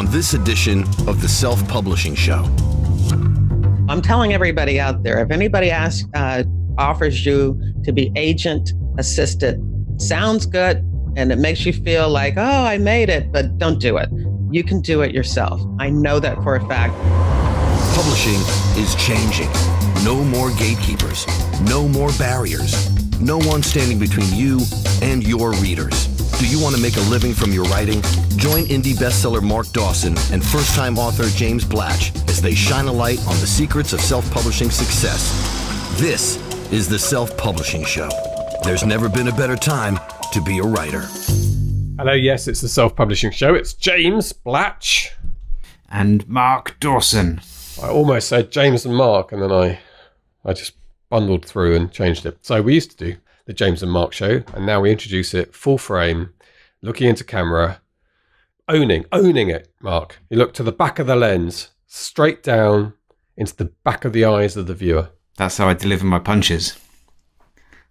on this edition of the Self Publishing Show. I'm telling everybody out there if anybody asks, uh, offers you to be agent assisted, it sounds good and it makes you feel like, oh, I made it, but don't do it. You can do it yourself. I know that for a fact. Publishing is changing. No more gatekeepers, no more barriers, no one standing between you and your readers. Do you want to make a living from your writing? Join indie bestseller Mark Dawson and first time author James Blatch as they shine a light on the secrets of self publishing success. This is the Self Publishing Show. There's never been a better time to be a writer. Hello, yes, it's the Self Publishing Show. It's James Blatch. And Mark Dawson. I almost said James and Mark, and then I, I just bundled through and changed it. So we used to do the James and Mark show, and now we introduce it full frame, looking into camera, owning, owning it, Mark. You look to the back of the lens, straight down into the back of the eyes of the viewer. That's how I deliver my punches.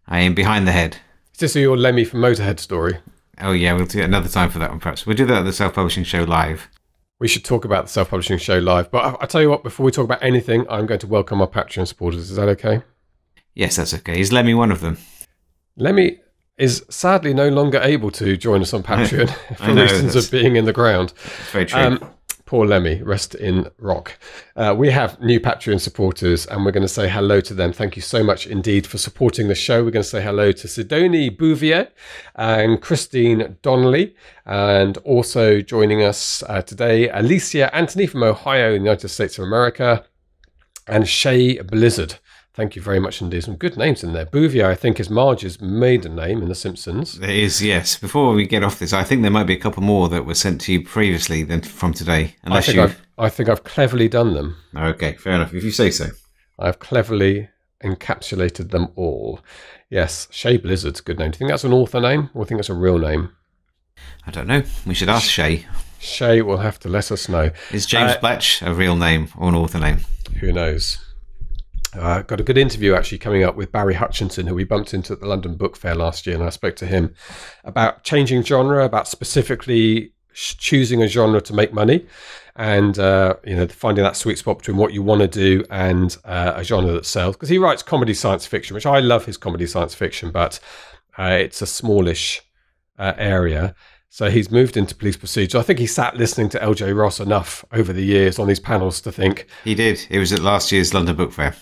I aim behind the head. Is this your Lemmy from Motorhead story? Oh yeah, we'll do another time for that one perhaps. We'll do that at the self publishing show live. We should talk about the self publishing show live. But I, I tell you what, before we talk about anything, I'm going to welcome our Patreon supporters. Is that okay? Yes, that's okay. Is Lemmy one of them? Lemmy is sadly no longer able to join us on Patreon for know, reasons of being in the ground. very true. Um, poor Lemmy, rest in rock. Uh, we have new Patreon supporters, and we're going to say hello to them. Thank you so much indeed for supporting the show. We're going to say hello to Sidonie Bouvier and Christine Donnelly, and also joining us uh, today, Alicia Anthony from Ohio, United States of America, and Shay Blizzard. Thank you very much indeed. Some good names in there. Bouvier, I think, is Marge's maiden name in The Simpsons. It is, yes. Before we get off this, I think there might be a couple more that were sent to you previously than from today. Unless I think, I've, I think I've cleverly done them. Okay, fair enough. If you say so. I've cleverly encapsulated them all. Yes, Shay Blizzard's a good name. Do you think that's an author name or do you think that's a real name? I don't know. We should ask Shay. Shay will have to let us know. Is James uh, Blatch a real name or an author name? Who knows? Uh, got a good interview actually coming up with Barry Hutchinson, who we bumped into at the London Book Fair last year, and I spoke to him about changing genre, about specifically choosing a genre to make money, and uh, you know finding that sweet spot between what you want to do and uh, a genre that sells. Because he writes comedy science fiction, which I love his comedy science fiction, but uh, it's a smallish uh, area. So he's moved into police procedure. I think he sat listening to LJ Ross enough over the years on these panels to think he did. It was at last year's London Book Fair.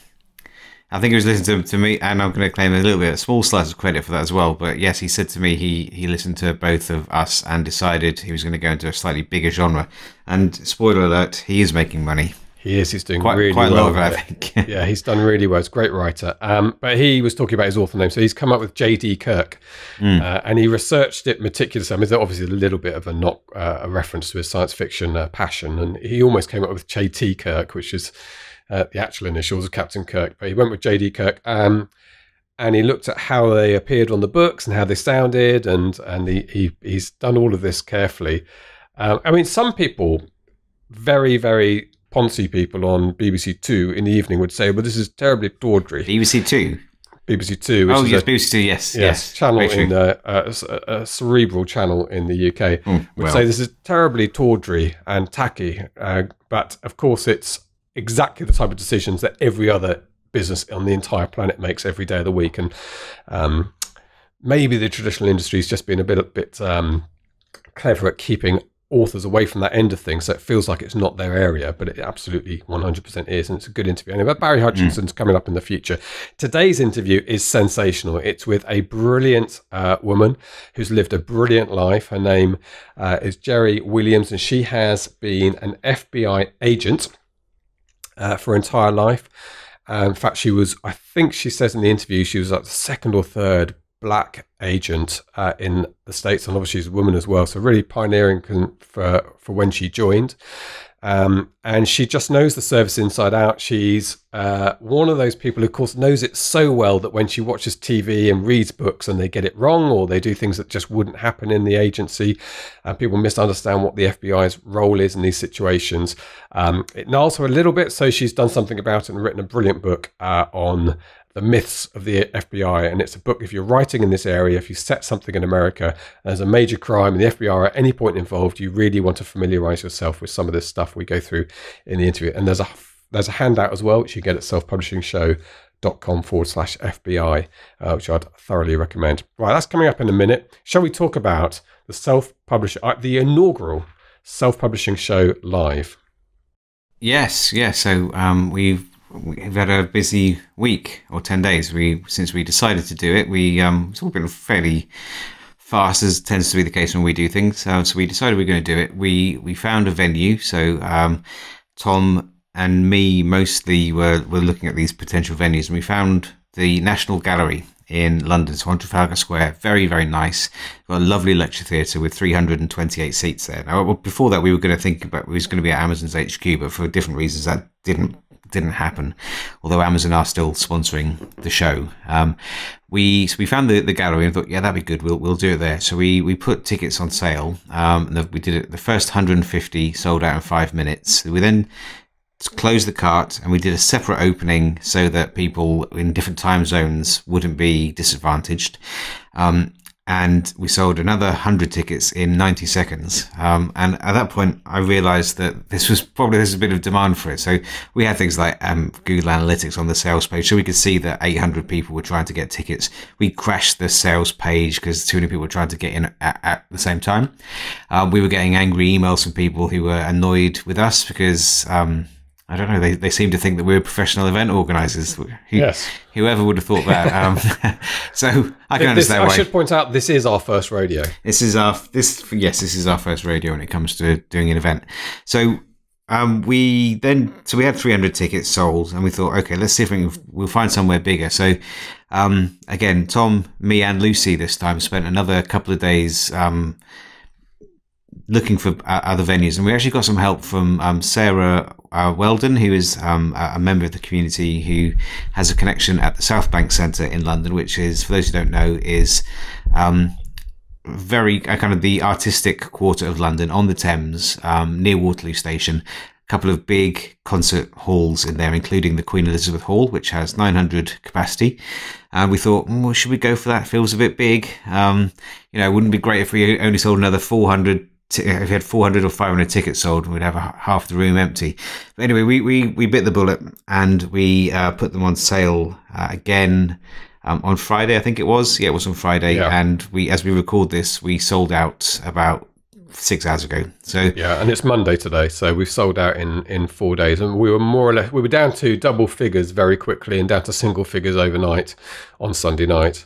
I think he was listening to, to me, and I'm going to claim a little bit, a small slice of credit for that as well. But yes, he said to me he he listened to both of us and decided he was going to go into a slightly bigger genre. And spoiler alert, he is making money. He is. He's doing quite, really quite well. I think. yeah, he's done really well. He's a great writer. Um, but he was talking about his author name, so he's come up with J.D. Kirk, mm. uh, and he researched it meticulously. I mean, obviously a little bit of a not uh, a reference to his science fiction uh, passion, and he almost came up with J.T. Kirk, which is uh, the actual initials of Captain Kirk, but he went with J.D. Kirk. Um, and he looked at how they appeared on the books and how they sounded, and and he, he he's done all of this carefully. Um, I mean, some people, very very poncy people on BBC Two in the evening would say, "Well, this is terribly tawdry." BBC Two. BBC Two. oh yes, a, BBC Two. Yes, yes, yes channel in uh, a, a, cerebral channel in the UK mm, would well. say this is terribly tawdry and tacky. Uh, but of course, it's exactly the type of decisions that every other business on the entire planet makes every day of the week. And um, maybe the traditional industry has just been a bit, a bit um, clever at keeping authors away from that end of things, so it feels like it's not their area, but it absolutely 100% is, and it's a good interview. Anyway, Barry Hutchinson's mm. coming up in the future. Today's interview is sensational. It's with a brilliant uh, woman who's lived a brilliant life. Her name uh, is Jerri Williams, and she has been an FBI agent uh, for her entire life. in fact, she was, I think she says in the interview, she was like the second or third black agent uh, in the States. And obviously, she's a woman as well. So, really pioneering for, for when she joined. Um, and she just knows the service inside out. She's uh, one of those people who, of course, knows it so well that when she watches TV and reads books and they get it wrong or they do things that just wouldn't happen in the agency, and uh, people misunderstand what the FBI's role is in these situations. Um, it gnaws her a little bit, so she's done something about it and written a brilliant book uh, on The Myths of the FBI. And it's a book, if you're writing in this area, if you set something in America as a major crime and the FBI are at any point involved, you really want to familiarize yourself with some of this stuff we go through in the interview. And there's a there's a handout as well, which you get at selfpublishingshow.com forward slash FBI, uh, which I'd thoroughly recommend. Right, that's coming up in a minute. Shall we talk about the self publishing, uh, the inaugural self publishing show live? Yes, yes. So um, we've we've had a busy week or ten days. We since we decided to do it, we um, it's all been fairly fast as tends to be the case when we do things. Uh, so we decided we are going to do it. We we found a venue. So um, Tom and me mostly were, were looking at these potential venues, and we found the National Gallery in London, so on Trafalgar Square. Very, very nice. Got a lovely lecture theatre with 328 seats there. Now, before that, we were going to think about it was going to be at Amazon's HQ, but for different reasons, that didn't didn't happen. Although Amazon are still sponsoring the show, um, we so we found the, the gallery and thought, yeah, that'd be good. We'll we'll do it there. So we we put tickets on sale. Um, we did it. The first 150 sold out in five minutes. We then closed the cart and we did a separate opening so that people in different time zones wouldn't be disadvantaged. Um, and we sold another 100 tickets in 90 seconds. Um, and at that point, I realized that this was probably there's a bit of demand for it. So we had things like um, Google Analytics on the sales page, so we could see that 800 people were trying to get tickets. We crashed the sales page because too many people were trying to get in at, at the same time. Uh, we were getting angry emails from people who were annoyed with us because um, I don't know. They, they seem to think that we're professional event organisers. Who, yes. Whoever would have thought that. Um, so I can this, understand I why. should point out this is our first radio. This is our this yes, this is our first radio when it comes to doing an event. So um, we then so we had 300 tickets sold, and we thought, okay, let's see if we can, we'll find somewhere bigger. So um, again, Tom, me, and Lucy this time spent another couple of days. Looking for uh, other venues, and we actually got some help from um, Sarah uh, Weldon, who is um, a member of the community who has a connection at the South Bank Centre in London, which is, for those who don't know, is um, very uh, kind of the artistic quarter of London on the Thames, um, near Waterloo Station. A couple of big concert halls in there, including the Queen Elizabeth Hall, which has 900 capacity. And we thought, well, should we go for that? Feels a bit big. Um, you know, wouldn't it be great if we only sold another 400 t- if we had 400 or 500 tickets sold, we'd have a, half the room empty. But anyway, we, we, we bit the bullet and we uh, put them on sale uh, again um, on Friday, I think it was. Yeah, it was on Friday. Yeah. And we, as we record this, we sold out about six hours ago. So yeah, and it's Monday today, so we've sold out in in four days, and we were more or less we were down to double figures very quickly and down to single figures overnight on Sunday night.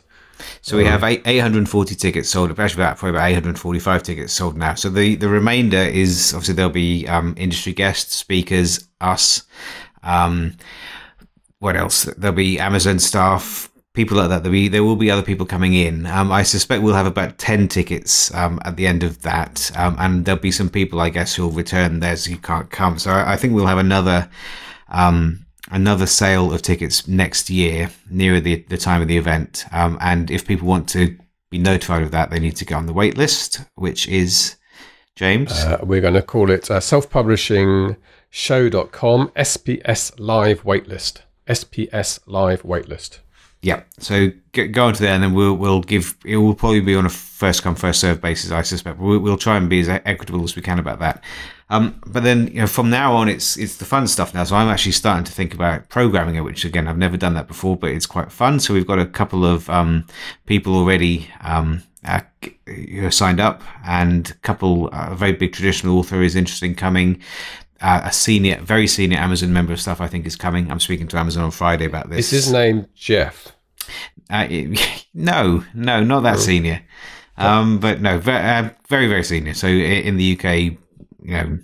So we have 840 tickets sold. Actually, about probably about 845 tickets sold now. So the the remainder is obviously there'll be um, industry guests, speakers, us. Um, what else? There'll be Amazon staff, people like that. There'll be there will be other people coming in. Um, I suspect we'll have about ten tickets um, at the end of that, um, and there'll be some people I guess who'll return theirs who can't come. So I, I think we'll have another um, another sale of tickets next year nearer the, the time of the event. Um, and if people want to be notified of that, they need to go on the wait list, which is James. Uh, we're going to call it uh, self-publishing show.com SPS live waitlist. SPS live waitlist. Yeah. So go onto there, and then we'll we'll give it will probably be on a first come first serve basis. I suspect we'll, we'll try and be as equitable as we can about that. Um, but then you know from now on, it's it's the fun stuff now. So I'm actually starting to think about programming it, which again I've never done that before, but it's quite fun. So we've got a couple of um, people already. Um, uh, who are signed up, and a couple, uh, a very big traditional author is interested in coming. Uh, a senior, very senior Amazon member of staff, I think, is coming. I'm speaking to Amazon on Friday about this. Is his name Jeff? Uh, no, no, not that oh. senior. Um, but no, very, uh, very, very senior. So in the UK, you know,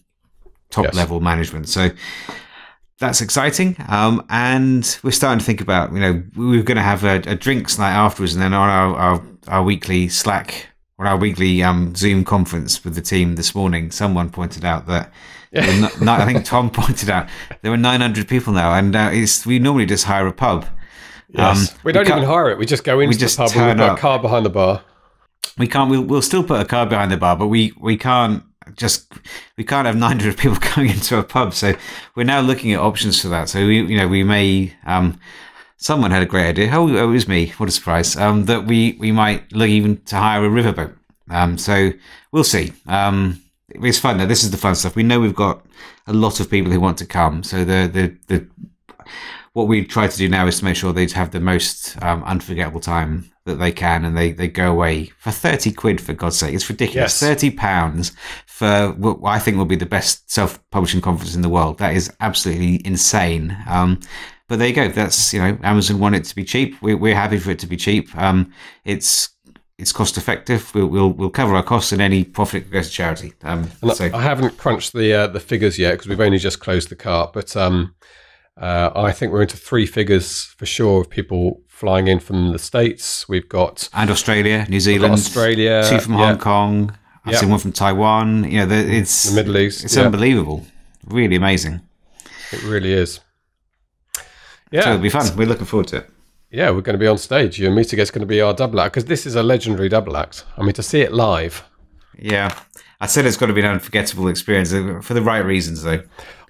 top yes. level management. So that's exciting. Um, and we're starting to think about, you know, we are going to have a, a, drinks night afterwards, and then on our, our, our weekly Slack, on our weekly um, Zoom conference with the team this morning, someone pointed out that. Yeah. I think Tom pointed out there were 900 people now, and uh, we normally just hire a pub. Yes. Um, we don't we even hire it. We just go into the pub and we've got a car behind the bar. We can't. We'll, we'll still put a car behind the bar, but we we can't just we can't have 900 people coming into a pub. So we're now looking at options for that. So we you know we may um, someone had a great idea. Oh, it was me. What a surprise! Um, that we we might look even to hire a riverboat. Um, so we'll see. Um, it's fun. though. this is the fun stuff. We know we've got a lot of people who want to come. So the the the what we try to do now is to make sure they have the most um, unforgettable time that they can, and they, they go away for thirty quid. For God's sake, it's ridiculous. Yes. Thirty pounds for what I think will be the best self publishing conference in the world. That is absolutely insane. Um, but there you go. That's you know Amazon want it to be cheap. We're, we're happy for it to be cheap. Um, it's it's cost effective. We'll, we'll we'll cover our costs, and any profit goes to charity. Um, so I haven't crunched the uh, the figures yet because we've only just closed the cart, but um, uh, I think we're into three figures for sure of people flying in from the states. We've got and Australia, New Zealand, Australia, two from yeah, Hong Kong. I've Yeah. seen one from Taiwan. You know, the, it's the Middle East. It's unbelievable. Really amazing. it really is. So Yeah, it'll be fun. We're looking forward to it. yeah, we're going to be on stage. You and me together is going to be our double act because this is a legendary double act. I mean, to see it live. Yeah. I said it's got to be an unforgettable experience uh, for the right reasons, though.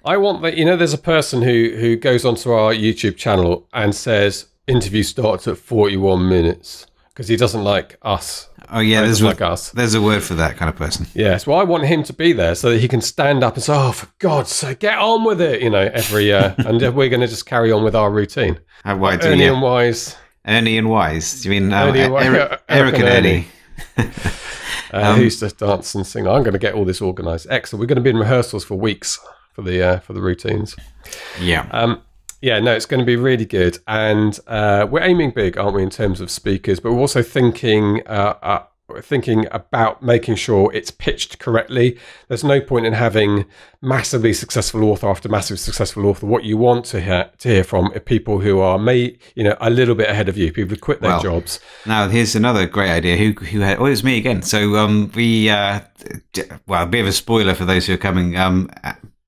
I want that. You know, there's a person who who goes onto our YouTube channel and says interview starts at 41 minutes because he doesn't like us. Oh, yeah. There's, doesn't a, us. there's a word for that kind of person. Yes, well, I want him to be there so that he can stand up and say, "Oh, for God's sake, get on with it!" You know, every uh, and we're going to just carry on with our routine. How wide Ernie you and Wise, Ernie and Wise. Do you mean uh, Ernie and Wise- Eric, Eric Eric and Ernie. Ernie? uh, who used to dance and sing. I'm going to get all this organised. Excellent. We're going to be in rehearsals for weeks for the uh, for the routines. Yeah. Um, yeah, no, it's going to be really good, and uh, we're aiming big, aren't we, in terms of speakers? But we're also thinking, uh, uh, thinking about making sure it's pitched correctly. There's no point in having massively successful author after massively successful author. What you want to hear to hear from are people who are, may you know, a little bit ahead of you. People who quit their Well, jobs. Now here's another great idea. Who who had? Oh, it's me again. So um, we uh, well, a bit of a spoiler for those who are coming. Um,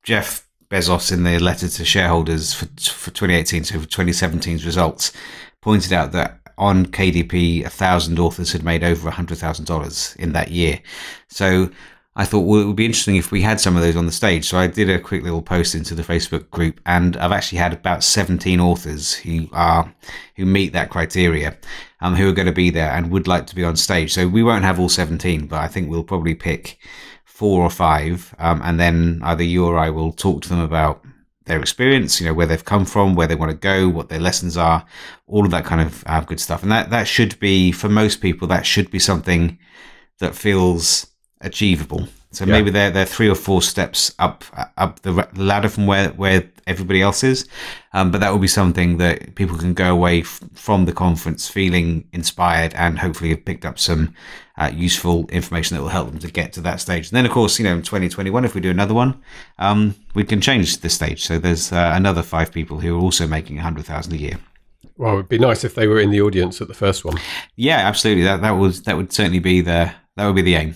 Jeff Bezos in the letter to shareholders for for 2018, so for 2017's results, pointed out that on KDP, a thousand authors had made over hundred thousand dollars in that year. So I thought, well, it would be interesting if we had some of those on the stage. So I did a quick little post into the Facebook group, and I've actually had about 17 authors who are who meet that criteria, um, who are going to be there and would like to be on stage. So we won't have all 17, but I think we'll probably pick four or five, um, and then either you or I will talk to them about their experience, you know, where they've come from, where they want to go, what their lessons are, all of that kind of uh, good stuff. And that that should be for most people, that should be something that feels achievable. So Yeah. maybe they're they're three or four steps up up the ladder from where where everybody else is, um, but that will be something that people can go away from the conference feeling inspired and hopefully have picked up some uh, useful information that will help them to get to that stage. And then, of course, you know, in 2021, if we do another one, um, we can change the stage. So there's uh, another five people who are also making a hundred thousand a year. Well, it'd be nice if they were in the audience at the first one. Yeah, absolutely. That that would that would certainly be the that would be the aim.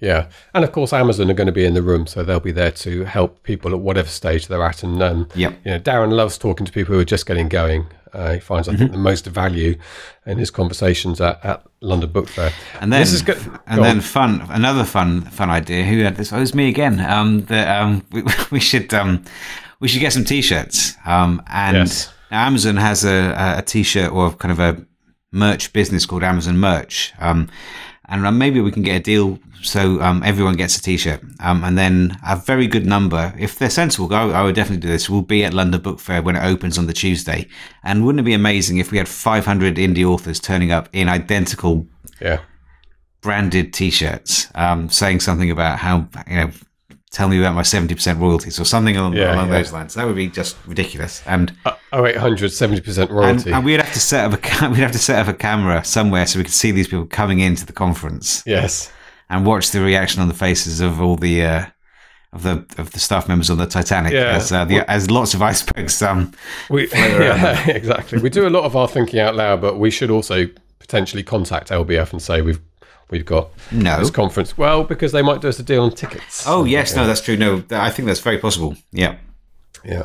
Yeah, and of course, Amazon are going to be in the room, so they'll be there to help people at whatever stage they're at. And um, Yep. you know, Darren loves talking to people who are just getting going. Uh, he finds, I think, the most value in his conversations at, at London Book Fair. And then, this is good. and Go then on. fun. Another fun, fun idea. Who had this? Oh, it was me again. Um, that um, we, we should um, we should get some t-shirts. Um, and Yes. Amazon has a, a- a t-shirt or kind of a merch business called Amazon Merch. Um, and uh, maybe we can get a deal so um, everyone gets a t-shirt. Um, and then a very good number, if they're sensible, I, I would definitely do this. We'll be at London Book Fair when it opens on the Tuesday. And wouldn't it be amazing if we had 500 indie authors turning up in identical yeah, branded T-shirts um, saying something about how you know, tell me about my seventy percent royalties or something along, Yeah, along yeah. those lines. That would be just ridiculous. And uh, 0800 70% royalty. and we'd have to set up a ca- we'd have to set up a camera somewhere so we could see these people coming into the conference yes. and watch the reaction on the faces of all the. Uh, of the of the staff members on the Titanic, Yeah. as, uh, the, as lots of icebergs um, We, yeah, exactly. We do a lot of our thinking out loud, but we should also potentially contact LBF and say we've we've got No. this conference. Well, because they might do us a deal on tickets. Oh yes, no, that's true. No, I think that's very possible. Yeah. Yeah.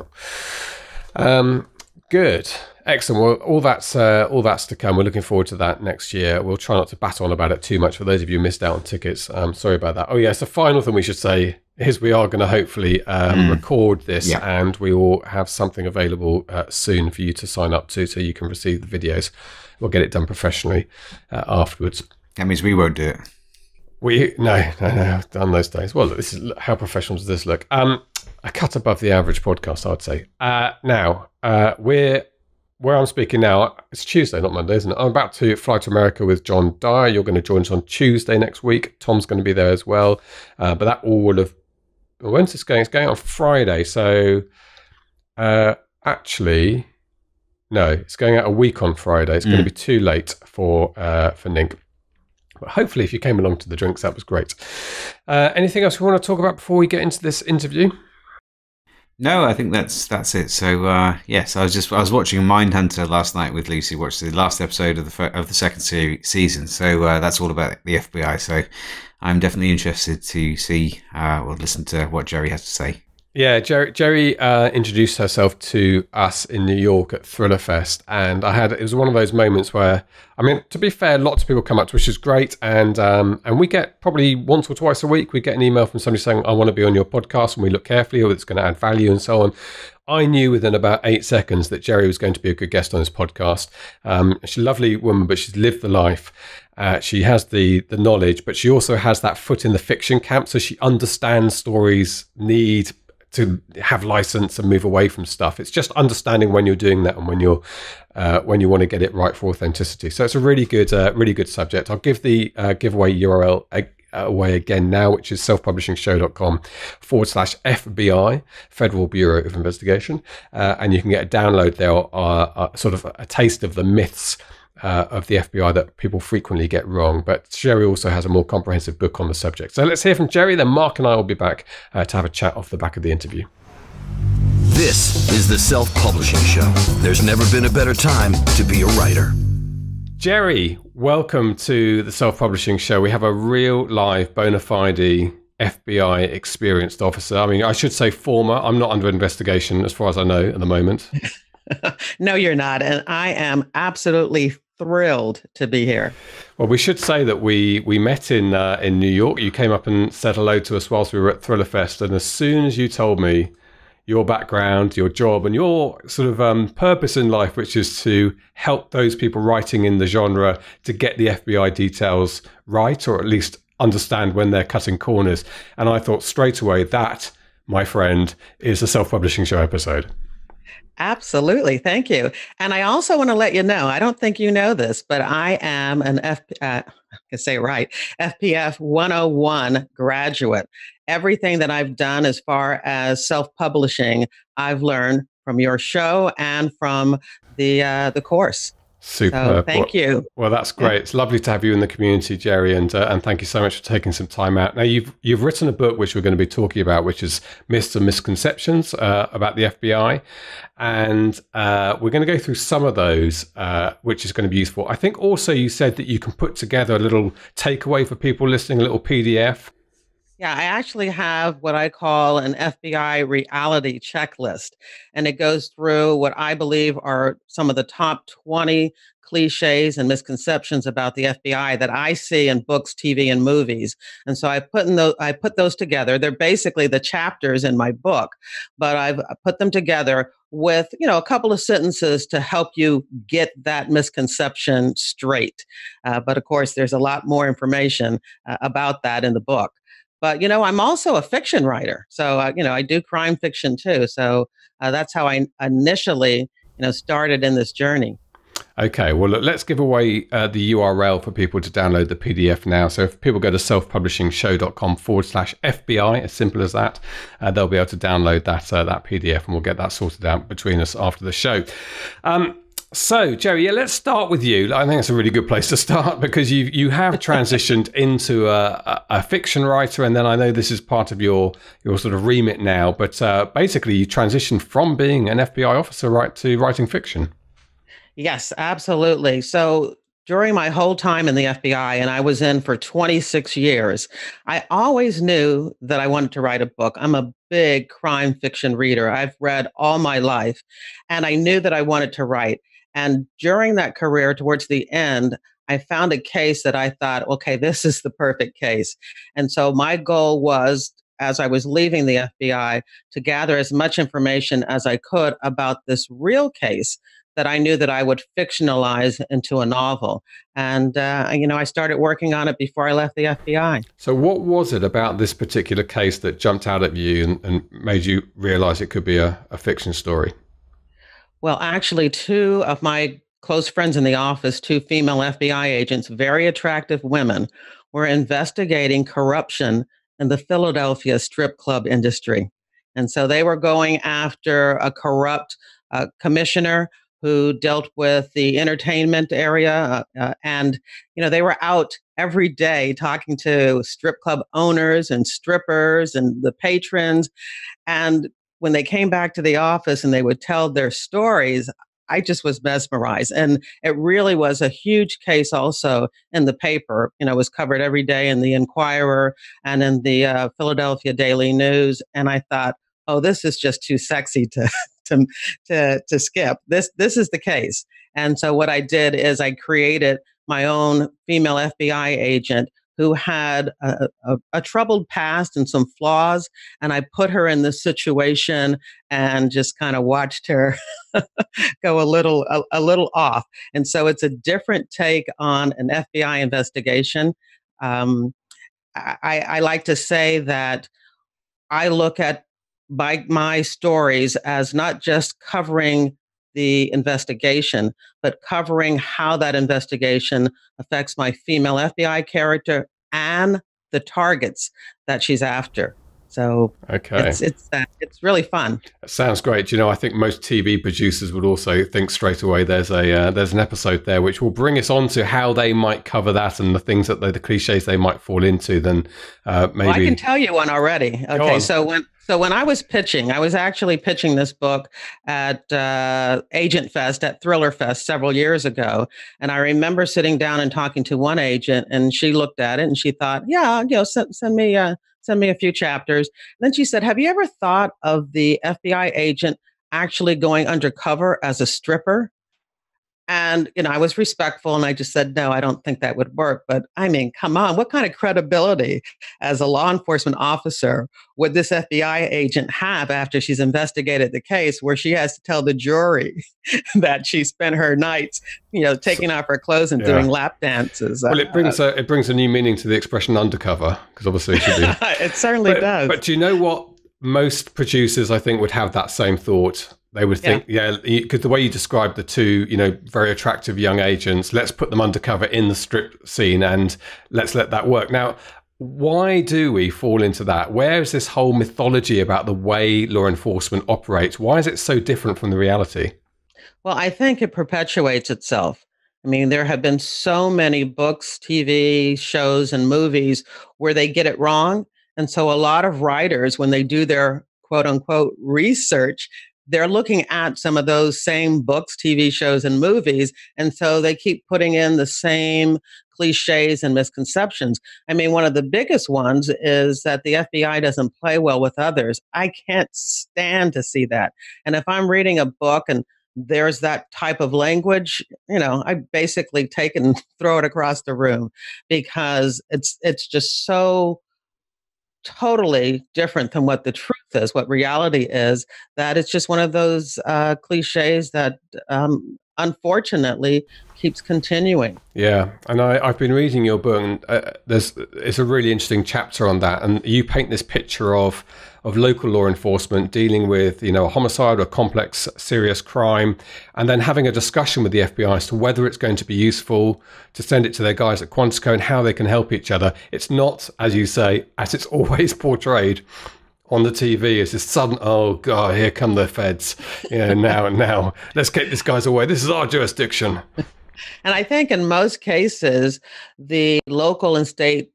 Um, good. Excellent. Well, all that's uh, all that's to come. We're looking forward to that next year. We'll try not to bat on about it too much. For those of you who missed out on tickets, um, sorry about that. Oh yes, the final thing we should say is we are going to hopefully um, mm. record this yeah. and we will have something available uh, soon for you to sign up to so you can receive the videos. We'll get it done professionally uh, afterwards. That means we won't do it. We no no no done those days. Well, this is how professional does this look? Um, a cut above the average podcast, I'd say. Uh, now uh, we're where I'm speaking now, it's Tuesday, not Monday, isn't it? I'm about to fly to America with John Dyer. You're going to join us on Tuesday next week. Tom's going to be there as well. Uh, but that all will have. When's this going? It's going on Friday. So uh, actually, no, it's going out a week on Friday. It's mm. going to be too late for uh, for NINC. But hopefully, if you came along to the drinks, that was great. Uh, anything else we want to talk about before we get into this interview? No, I think that's that's it. So uh, yes, I was just I was watching Mindhunter last night with Lucy. Watched the last episode of the of the second season. So uh, that's all about the FBI. So I'm definitely interested to see uh, or listen to what Jerri has to say. Yeah, Jerri, Jerri uh, introduced herself to us in New York at Thriller Fest, and I had it was one of those moments where, I mean, to be fair, lots of people come up to which is great, and um, and we get probably once or twice a week we get an email from somebody saying I want to be on your podcast, and we look carefully whether it's going to add value and so on. I knew within about eight seconds that Jerri was going to be a good guest on this podcast. Um, she's a lovely woman, but she's lived the life. Uh, she has the the knowledge, but she also has that foot in the fiction camp, so she understands stories need to have license and move away from stuff. It's just understanding when you're doing that and when you're uh, when you want to get it right for authenticity. So it's a really good, uh, really good subject. I'll give the uh, giveaway URL away again now, which is selfpublishingshow.com forward slash FBI, Federal Bureau of Investigation. Uh, and you can get a download there, uh, uh, sort of a taste of the myths uh, of the FBI that people frequently get wrong. But Jerri also has a more comprehensive book on the subject. So let's hear from Jerri, then Mark and I will be back uh, to have a chat off the back of the interview. This is the Self Publishing Show. There's never been a better time to be a writer. Jerri, welcome to the Self Publishing Show. We have a real live bona fide FBI experienced officer. I mean, I should say former. I'm not under investigation as far as I know at the moment. no, you're not. And I am absolutely thrilled to be here. Well, we should say that we we met in uh, in New York. You came up and said hello to us whilst we were at Thriller Fest, and as soon as you told me your background, your job, and your sort of um, purpose in life, which is to help those people writing in the genre to get the FBI details right, or at least understand when they're cutting corners. And I thought straight away that, my friend, is a self-publishing show episode. Absolutely. Thank you. And I also want to let you know, I don't think you know this, but I am an F, uh, I can say right, SPF 101 graduate. Everything that I've done as far as self-publishing, I've learned from your show and from the uh, the course. Super. So, thank you. Well, that's great. It's lovely to have you in the community, Jerri, and uh, and thank you so much for taking some time out. Now, you've you've written a book which we're going to be talking about, which is Myths and Misconceptions uh, about the FBI, and uh, we're going to go through some of those, uh, which is going to be useful. I think also you said that you can put together a little takeaway for people listening, a little PDF. Yeah, I actually have what I call an FBI reality checklist. And it goes through what I believe are some of the top 20 cliches and misconceptions about the FBI that I see in books, TV, and movies. And so I put in those, I put those together. They're basically the chapters in my book, but I've put them together with you know a couple of sentences to help you get that misconception straight. Uh, but of course, there's a lot more information uh, about that in the book. But you know, I'm also a fiction writer, so uh, you know, I do crime fiction too. So uh, that's how I initially, you know, started in this journey. Okay, well, look, let's give away uh, the URL for people to download the PDF now. So if people go to selfpublishingshow.com forward slash FBI, as simple as that, uh, they'll be able to download that uh, that PDF, and we'll get that sorted out between us after the show. Um, so, Jerri, yeah, let's start with you. I think it's a really good place to start because you you have transitioned into a, a, fiction writer, and then I know this is part of your your sort of remit now. But uh, basically, you transitioned from being an FBI officer right to writing fiction. Yes, absolutely. So during my whole time in the FBI, and I was in for 26 years, I always knew that I wanted to write a book. I'm a big crime fiction reader. I've read all my life, and I knew that I wanted to write. And during that career, towards the end, I found a case that I thought, okay, this is the perfect case. And so my goal was as I was leaving the FBI to gather as much information as I could about this real case that I knew that I would fictionalize into a novel. And, uh, you know, I started working on it before I left the FBI. So, what was it about this particular case that jumped out at you and, and made you realize it could be a, a fiction story? Well, actually, two of my close friends in the office, two female FBI agents, very attractive women, were investigating corruption in the Philadelphia strip club industry. And so they were going after a corrupt uh, commissioner who dealt with the entertainment area. Uh, uh, and, you know, they were out every day talking to strip club owners and strippers and the patrons. And when they came back to the office and they would tell their stories, I just was mesmerized. And it really was a huge case also in the paper. You know, it was covered every day in the Inquirer and in the uh, Philadelphia Daily News. And I thought, oh, this is just too sexy to, to, to, to skip. This, this is the case. And so what I did is I created my own female FBI agent who had a, a, a, troubled past and some flaws. And I put her in this situation and just kind of watched her go a little a, a, little off. And so it's a different take on an FBI investigation. Um, I, I like to say that I look at by my stories as not just covering the investigation, but covering how that investigation affects my female FBI character and the targets that she's after. So okay, it's it's uh, it's really fun. Sounds great. You know, I think most TV producers would also think straight away. There's a uh, there's an episode there which will bring us on to how they might cover that and the things that they, the cliches they might fall into. Then uh, maybe well, I can tell you one already. Okay, so when so when I was pitching, I was actually pitching this book at uh, Agent Fest at Thriller Fest several years ago, and I remember sitting down and talking to one agent, and she looked at it and she thought, "Yeah, you know, send, send me uh, send me a few chapters." And then she said, "Have you ever thought of the FBI agent actually going undercover as a stripper?" And, you know, I was respectful and I just said, no, I don't think that would work. But I mean, come on, what kind of credibility as a law enforcement officer would this FBI agent have after she's investigated the case where she has to tell the jury that she spent her nights, you know, taking off her clothes and yeah. doing lap dances? Well, it brings, uh, a, it brings a new meaning to the expression undercover because obviously it should be. it certainly but, does. But do you know what? Most producers, I think, would have that same thought they would think, yeah, because yeah, the way you described the two, you know, very attractive young agents, let's put them undercover in the strip scene and let's let that work. Now, why do we fall into that? Where is this whole mythology about the way law enforcement operates? Why is it so different from the reality? Well, I think it perpetuates itself. I mean, there have been so many books, TV shows, and movies where they get it wrong. And so a lot of writers, when they do their quote unquote research, they're looking at some of those same books, TV shows, and movies. And so they keep putting in the same cliches and misconceptions. I mean, one of the biggest ones is that the FBI doesn't play well with others. I can't stand to see that. And if I'm reading a book and there's that type of language, you know, I basically take it and throw it across the room because it's it's just so totally different than what the truth is, what reality is, that it's just one of those uh, cliches that um, unfortunately keeps continuing. Yeah, and I, have been reading your book, and uh, there's it's a really interesting chapter on that, and you paint this picture of of local law enforcement dealing with you know a homicide or a complex serious crime, and then having a discussion with the FBI as to whether it's going to be useful to send it to their guys at Quantico and how they can help each other. It's not, as you say, as it's always portrayed on the TV as this sudden, oh god, here come the feds, you know, now and now, let's get these guys away. This is our jurisdiction. And I think in most cases, the local and state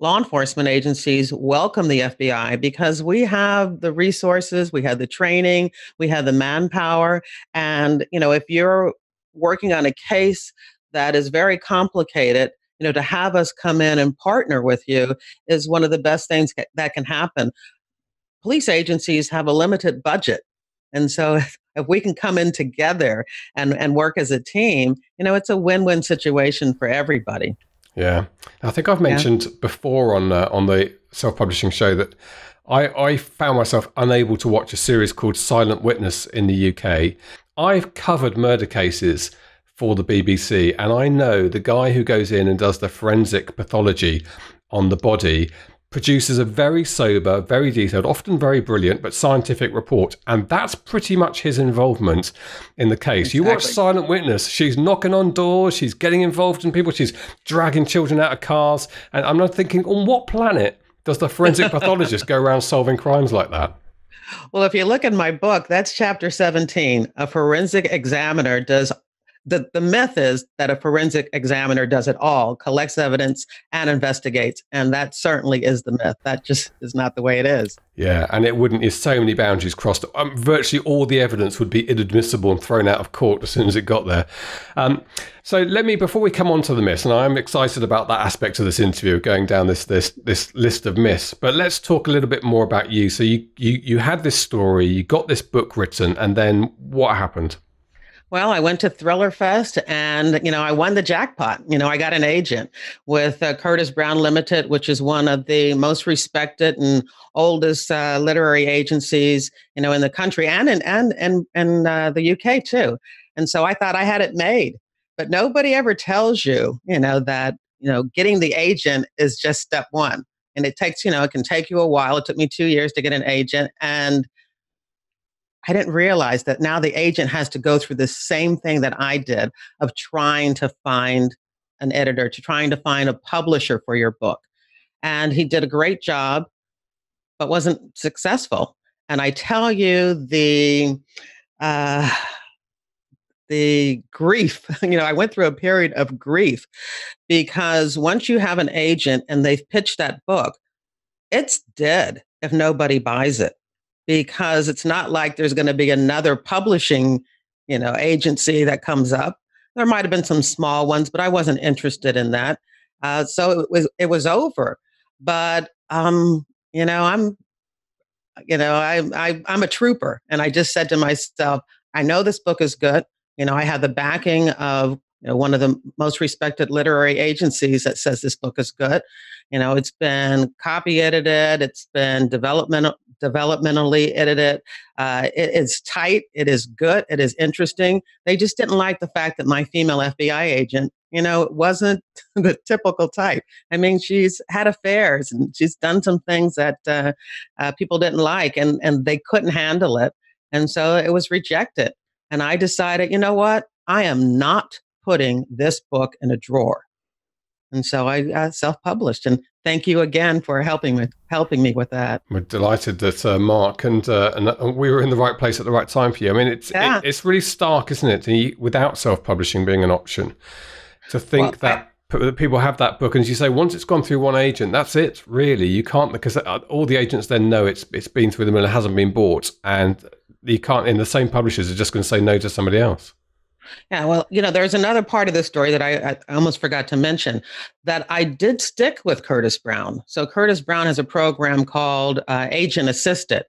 law enforcement agencies welcome the FBI because we have the resources, we have the training, we have the manpower. And, you know, if you're working on a case that is very complicated, you know, to have us come in and partner with you is one of the best things that can happen. Police agencies have a limited budget. And so if, if we can come in together and, and work as a team, you know, it's a win-win situation for everybody. Yeah, I think I've mentioned yeah. before on uh, on the self publishing show that I, I found myself unable to watch a series called Silent Witness in the UK. I've covered murder cases for the BBC, and I know the guy who goes in and does the forensic pathology on the body produces a very sober, very detailed, often very brilliant, but scientific report. And that's pretty much his involvement in the case. Exactly. You watch Silent Witness, she's knocking on doors, she's getting involved in people, she's dragging children out of cars. And I'm not thinking, on what planet does the forensic pathologist go around solving crimes like that? Well, if you look in my book, that's chapter 17. A forensic examiner does the, the myth is that a forensic examiner does it all, collects evidence and investigates. And that certainly is the myth. That just is not the way it is. Yeah, and it wouldn't, if so many boundaries crossed. Um, virtually all the evidence would be inadmissible and thrown out of court as soon as it got there. Um, so let me, before we come on to the myths, and I'm excited about that aspect of this interview, going down this this this list of myths. But let's talk a little bit more about you. So you you you had this story, you got this book written, and then what happened? Well, I went to Thriller Fest and, you know, I won the jackpot. You know, I got an agent with uh, Curtis Brown Limited, which is one of the most respected and oldest uh, literary agencies, you know, in the country and in, and, and, and uh, the UK too. And so I thought I had it made. But nobody ever tells you, you know, that, you know, getting the agent is just step one. And it takes, you know, it can take you a while. It took me two years to get an agent. And I didn't realize that now the agent has to go through the same thing that I did of trying to find an editor, to trying to find a publisher for your book. And he did a great job, but wasn't successful. And I tell you, the uh, the grief, you know, I went through a period of grief because once you have an agent and they've pitched that book, it's dead if nobody buys it because it's not like there's going to be another publishing, you know, agency that comes up. There might have been some small ones, but I wasn't interested in that. Uh, so it was it was over. But um, you know, I'm you know, I, I I'm a trooper, and I just said to myself, I know this book is good. You know, I have the backing of you know, one of the most respected literary agencies that says this book is good. You know, it's been copy edited, it's been development developmentally edited. Uh, it is tight, it is good, it is interesting. They just didn't like the fact that my female FBI agent, you know, it wasn't the typical type. I mean, she's had affairs and she's done some things that uh, uh, people didn't like, and and they couldn't handle it, and so it was rejected. And I decided, you know what? I am not putting this book in a drawer. And so I uh, self-published. And thank you again for helping me helping me with that. We're delighted that uh, Mark and, uh, and, uh, we were in the right place at the right time for you. I mean, it's yeah. it, it's really stark, isn't it? without self-publishing being an option, to think well, that. I, people have that book, and as you say, once it's gone through one agent, that's it. Really, you can't because uh, all the agents then know it's it's been through them and it hasn't been bought, and you can't. In the same publishers are just going to say no to somebody else. Yeah, well, you know, there's another part of the story that I, I, almost forgot to mention that I did stick with Curtis Brown. So Curtis Brown has a program called uh, Agent Assisted,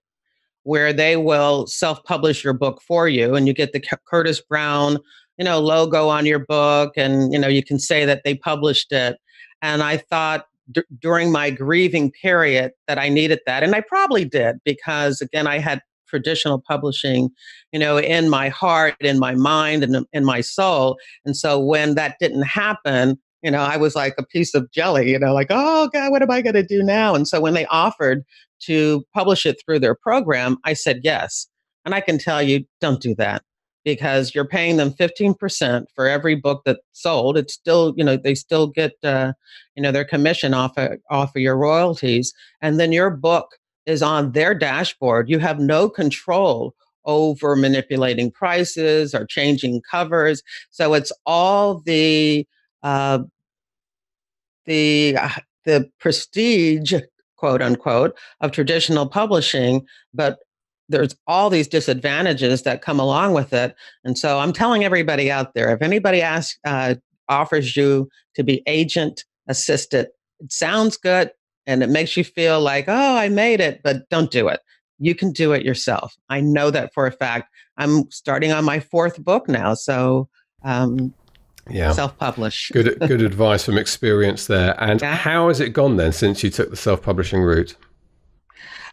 where they will self-publish your book for you, and you get the Curtis Brown, you know, logo on your book, and you know, you can say that they published it. And I thought d- during my grieving period that I needed that, and I probably did because again, I had traditional publishing, you know, in my heart, in my mind, and in my soul. And so when that didn't happen, you know, I was like a piece of jelly, you know, like, oh God, what am I going to do now? And so when they offered to publish it through their program, I said yes. And I can tell you, don't do that because you're paying them 15% for every book that's sold. It's still, you know, they still get, uh, you know, their commission off of, off of your royalties. And then your book is on their dashboard. You have no control over manipulating prices or changing covers. So it's all the uh, the uh, the prestige, quote unquote, of traditional publishing, but there's all these disadvantages that come along with it. And so I'm telling everybody out there, if anybody asks, uh, offers you to be agent assisted, it sounds good and it makes you feel like, oh, I made it, but don't do it. You can do it yourself. I know that for a fact. I'm starting on my fourth book now, so um, yeah, self-publish. good, good advice from experience there. And yeah. how has it gone then since you took the self-publishing route?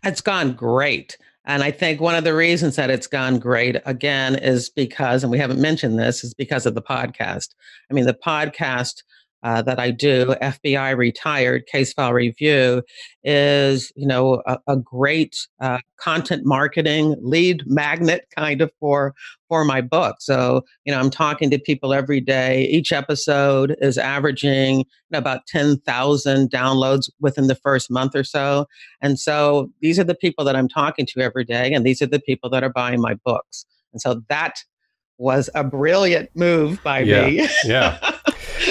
It's gone great. And I think one of the reasons that it's gone great again is because, and we haven't mentioned this, is because of the podcast. I mean, the podcast uh, that I do, FBI Retired Case File Review, is you know a, a great uh, content marketing lead magnet kind of for for my book. So you know I'm talking to people every day. Each episode is averaging about ten thousand downloads within the first month or so, and so these are the people that I'm talking to every day, and these are the people that are buying my books. And so that was a brilliant move by yeah. me. Yeah.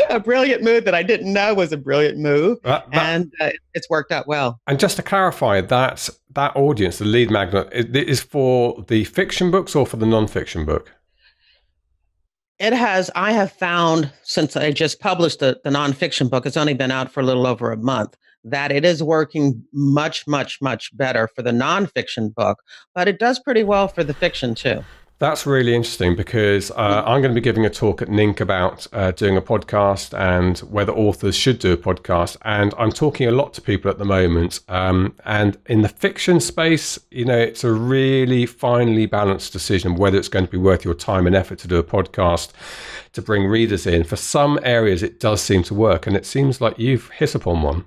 a brilliant move that I didn't know was a brilliant move, uh, and uh, it's worked out well. And just to clarify, that that audience, the lead magnet, is for the fiction books or for the non-fiction book? It has. I have found since I just published the, the nonfiction book. It's only been out for a little over a month. That it is working much, much, much better for the nonfiction book, but it does pretty well for the fiction too. That's really interesting because uh, I'm going to be giving a talk at NINC about uh, doing a podcast and whether authors should do a podcast. And I'm talking a lot to people at the moment. Um, and in the fiction space, you know, it's a really finely balanced decision whether it's going to be worth your time and effort to do a podcast to bring readers in. For some areas, it does seem to work. And it seems like you've hit upon one.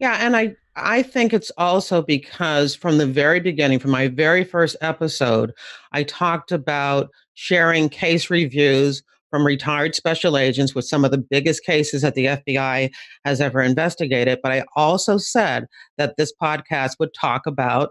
Yeah, and I I think it's also because from the very beginning, from my very first episode, I talked about sharing case reviews from retired special agents with some of the biggest cases that the FBI has ever investigated. But I also said that this podcast would talk about,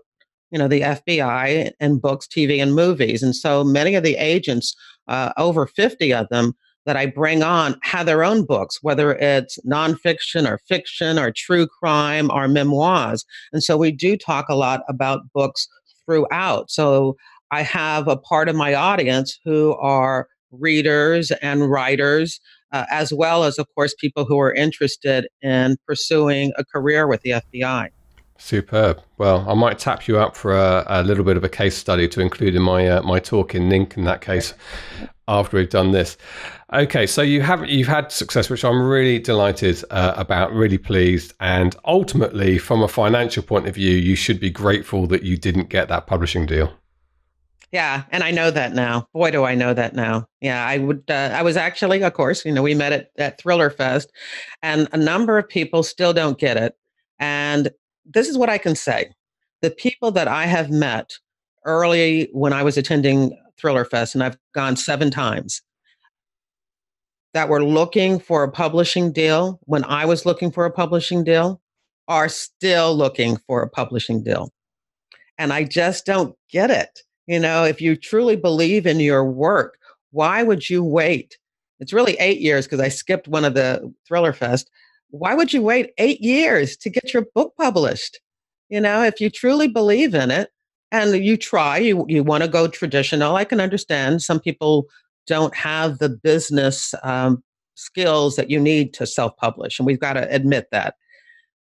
you know, the FBI and books, TV, and movies. And so many of the agents, uh, over 50 of them, that I bring on have their own books, whether it's nonfiction or fiction or true crime or memoirs. And so we do talk a lot about books throughout. So I have a part of my audience who are readers and writers, uh, as well as, of course, people who are interested in pursuing a career with the FBI. Superb. Well, I might tap you up for a, a little bit of a case study to include in my uh, my talk in NINC in that case after we've done this. Okay, so you have you've had success, which I'm really delighted uh, about, really pleased, and ultimately, from a financial point of view, you should be grateful that you didn't get that publishing deal. Yeah, and I know that now. Boy, do I know that now. Yeah, I would. Uh, I was actually, of course, you know, we met at, at Thriller Fest, and a number of people still don't get it. And this is what I can say: the people that I have met early when I was attending Thriller Fest, and I've gone seven times, that were looking for a publishing deal when I was looking for a publishing deal are still looking for a publishing deal. And I just don't get it. You know, if you truly believe in your work, why would you wait? It's really eight years because I skipped one of the Thriller Fest. Why would you wait eight years to get your book published? You know, if you truly believe in it and you try, you, you want to go traditional, I can understand some people don't have the business um, skills that you need to self publish. And we've got to admit that.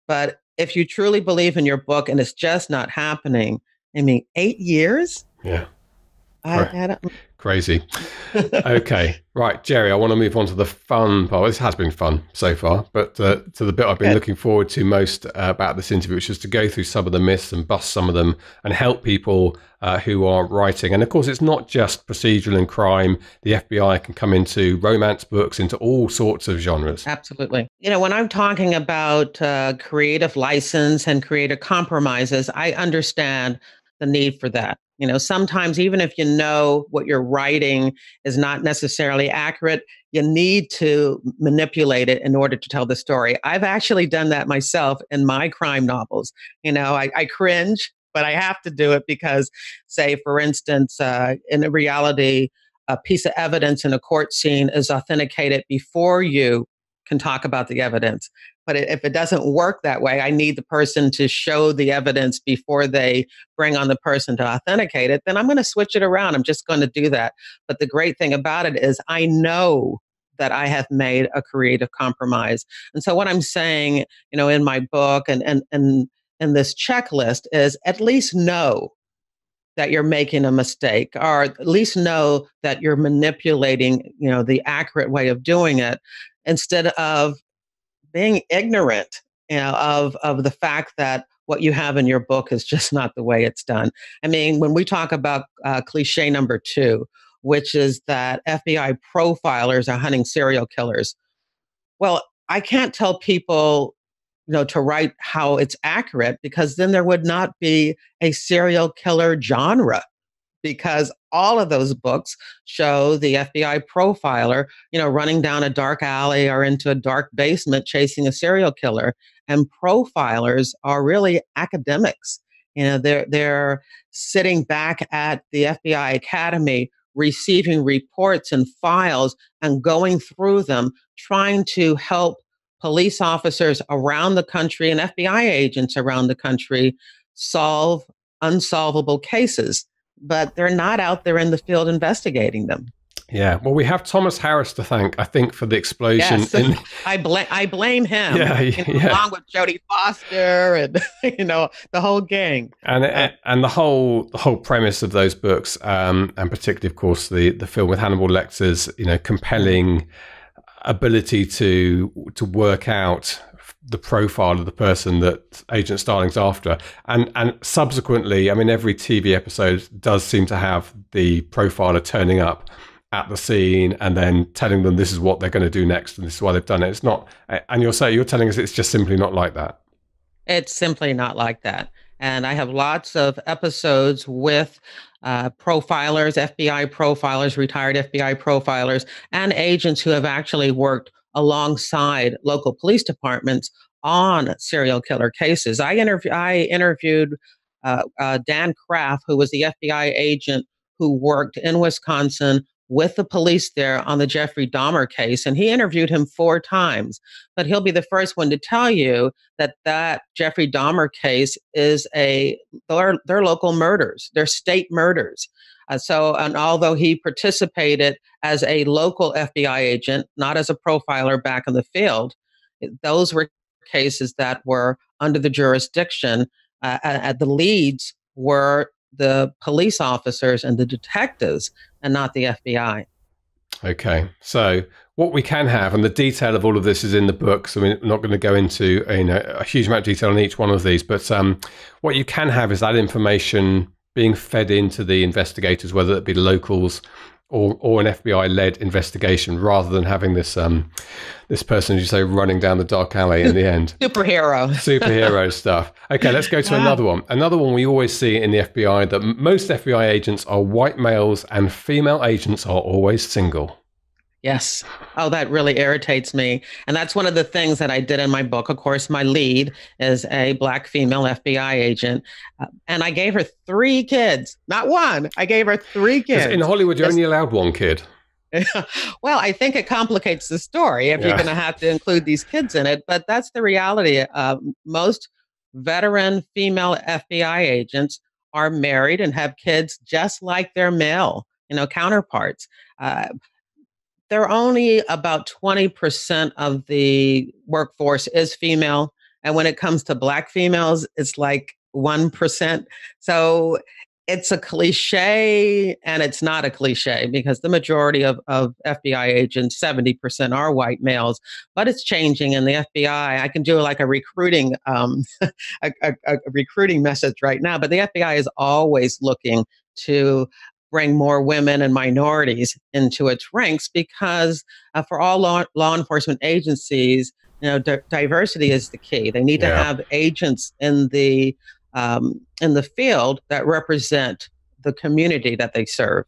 But if you truly believe in your book and it's just not happening, I mean, eight years? Yeah. I, I don't, Crazy. okay, right, Jerri. I want to move on to the fun part. This has been fun so far, but uh, to the bit I've been looking forward to most uh, about this interview, which is to go through some of the myths and bust some of them, and help people uh, who are writing. And of course, it's not just procedural and crime. The FBI can come into romance books, into all sorts of genres. Absolutely. You know, when I'm talking about uh, creative license and creative compromises, I understand the need for that. You know, sometimes even if you know what you're writing is not necessarily accurate, you need to manipulate it in order to tell the story. I've actually done that myself in my crime novels. You know, I, I cringe, but I have to do it because, say, for instance, uh, in reality, a piece of evidence in a court scene is authenticated before you can talk about the evidence. But if it doesn't work that way, I need the person to show the evidence before they bring on the person to authenticate it. Then I'm going to switch it around. I'm just going to do that. But the great thing about it is I know that I have made a creative compromise. And so what I'm saying, you know, in my book and and and in this checklist is at least know that you're making a mistake or at least know that you're manipulating you know the accurate way of doing it instead of being ignorant you know, of, of the fact that what you have in your book is just not the way it's done. I mean, when we talk about uh, cliche number two, which is that FBI profilers are hunting serial killers. Well, I can't tell people, you know, to write how it's accurate because then there would not be a serial killer genre because all of those books show the FBI profiler, you know, running down a dark alley or into a dark basement chasing a serial killer. And profilers are really academics. You know, they're they're sitting back at the FBI Academy receiving reports and files and going through them, trying to help police officers around the country and FBI agents around the country solve unsolvable cases but they're not out there in the field investigating them. Yeah, well, we have Thomas Harris to thank, I think, for the explosion. Yes, in... I blame I blame him. Yeah, yeah. along with Jodie Foster and you know the whole gang. And uh, and the whole the whole premise of those books, um, and particularly, of course, the the film with Hannibal Lecter's you know compelling ability to to work out the profile of the person that Agent Starling's after. And and subsequently, I mean, every TV episode does seem to have the profiler turning up at the scene and then telling them this is what they're going to do next and this is why they've done it. It's not, and you're saying you're telling us it's just simply not like that. It's simply not like that. And I have lots of episodes with uh, profilers, FBI profilers, retired FBI profilers, and agents who have actually worked alongside local police departments on serial killer cases. I, I interviewed uh, uh, Dan Kraft, who was the FBI agent who worked in Wisconsin with the police there on the Jeffrey Dahmer case, and he interviewed him four times. But he'll be the first one to tell you that that Jeffrey Dahmer case is a they're, they're local murders, they're state murders. Uh, so, and although he participated as a local FBI agent, not as a profiler back in the field, those were cases that were under the jurisdiction. Uh, at the leads were the police officers and the detectives, and not the FBI. Okay, so what we can have, and the detail of all of this is in the book, so we're not going to go into you know, a huge amount of detail on each one of these, but um, what you can have is that information being fed into the investigators, whether it be locals or or an FBI led investigation, rather than having this um this person, as you say, running down the dark alley in the end. Superhero. Superhero stuff. Okay, let's go to another one. Another one we always see in the FBI that most FBI agents are white males and female agents are always single. Yes. Oh, that really irritates me. And that's one of the things that I did in my book. Of course, my lead is a black female FBI agent. Uh, and I gave her three kids, not one. I gave her three kids. In Hollywood, you're only allowed one kid. well, I think it complicates the story if yeah. you're going to have to include these kids in it. But that's the reality. Uh, most veteran female FBI agents are married and have kids just like their male, you know, counterparts. Uh, they're only about 20% of the workforce is female. And when it comes to Black females, it's like 1%. So it's a cliche and it's not a cliche because the majority of, of FBI agents, 70% are white males, but it's changing in the FBI. I can do like a recruiting, um, a, a, a recruiting message right now, but the FBI is always looking to bring more women and minorities into its ranks because uh, for all law, law enforcement agencies, you know, di- diversity is the key. They need yeah. to have agents in the um, in the field that represent the community that they serve.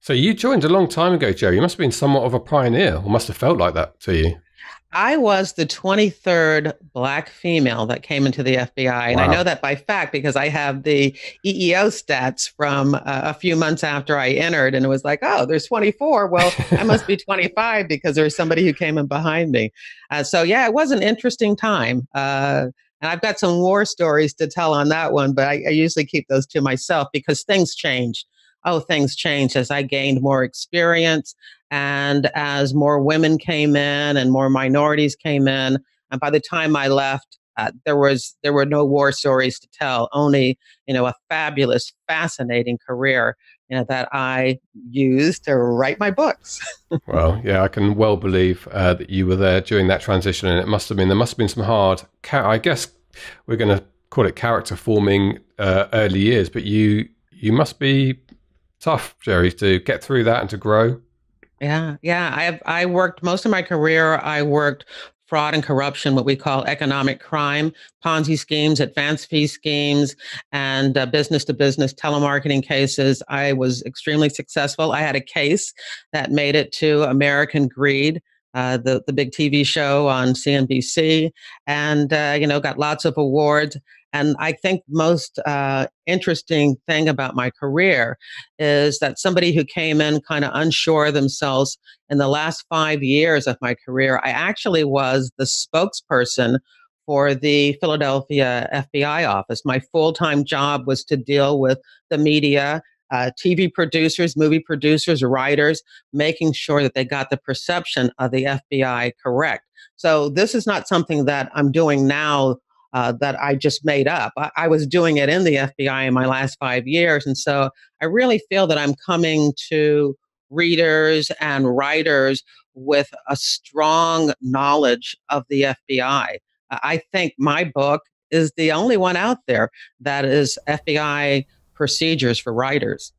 So you joined a long time ago, Joe. You must have been somewhat of a pioneer, or must have felt like that to you. I was the 23rd Black female that came into the FBI. And wow. I know that by fact because I have the EEO stats from uh, a few months after I entered. And it was like, oh, there's 24. Well, I must be 25 because there's somebody who came in behind me. Uh, so, yeah, it was an interesting time. Uh, and I've got some war stories to tell on that one, but I, I usually keep those to myself because things changed oh, things changed as I gained more experience. And as more women came in and more minorities came in, and by the time I left, uh, there was there were no war stories to tell. Only you know a fabulous, fascinating career you know that I used to write my books. well, yeah, I can well believe uh, that you were there during that transition, and it must have been there must have been some hard. I guess we're going to call it character forming uh, early years, but you you must be tough, Jerri, to get through that and to grow. Yeah, yeah. I have, I worked most of my career. I worked fraud and corruption, what we call economic crime, Ponzi schemes, advance fee schemes, and business to business telemarketing cases. I was extremely successful. I had a case that made it to American Greed. Uh, the the big TV show on CNBC, and uh, you know got lots of awards. And I think most uh, interesting thing about my career is that somebody who came in kind of unsure themselves in the last five years of my career, I actually was the spokesperson for the Philadelphia FBI office. My full time job was to deal with the media, uh, TV producers, movie producers, writers, making sure that they got the perception of the FBI correct. So this is not something that I'm doing now uh, that I just made up. I, I, was doing it in the FBI in my last five years. And so I really feel that I'm coming to readers and writers with a strong knowledge of the FBI. I think my book is the only one out there that is FBI procedures for writers.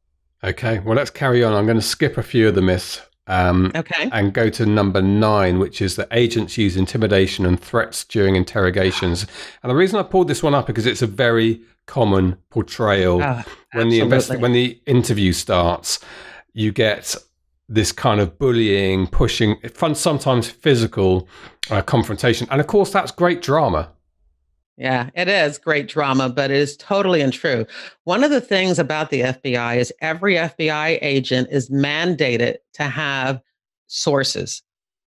Okay, well, let's carry on. I'm going to skip a few of the myths um, okay. And go to number nine, which is that agents use intimidation and threats during interrogations. And the reason I pulled this one up because it's a very common portrayal oh, when the invest- when the interview starts. You get this kind of bullying, pushing, sometimes physical uh, confrontation, and of course that's great drama. Yeah, it is great drama, but it is totally untrue. One of the things about the FBI is every FBI agent is mandated to have sources,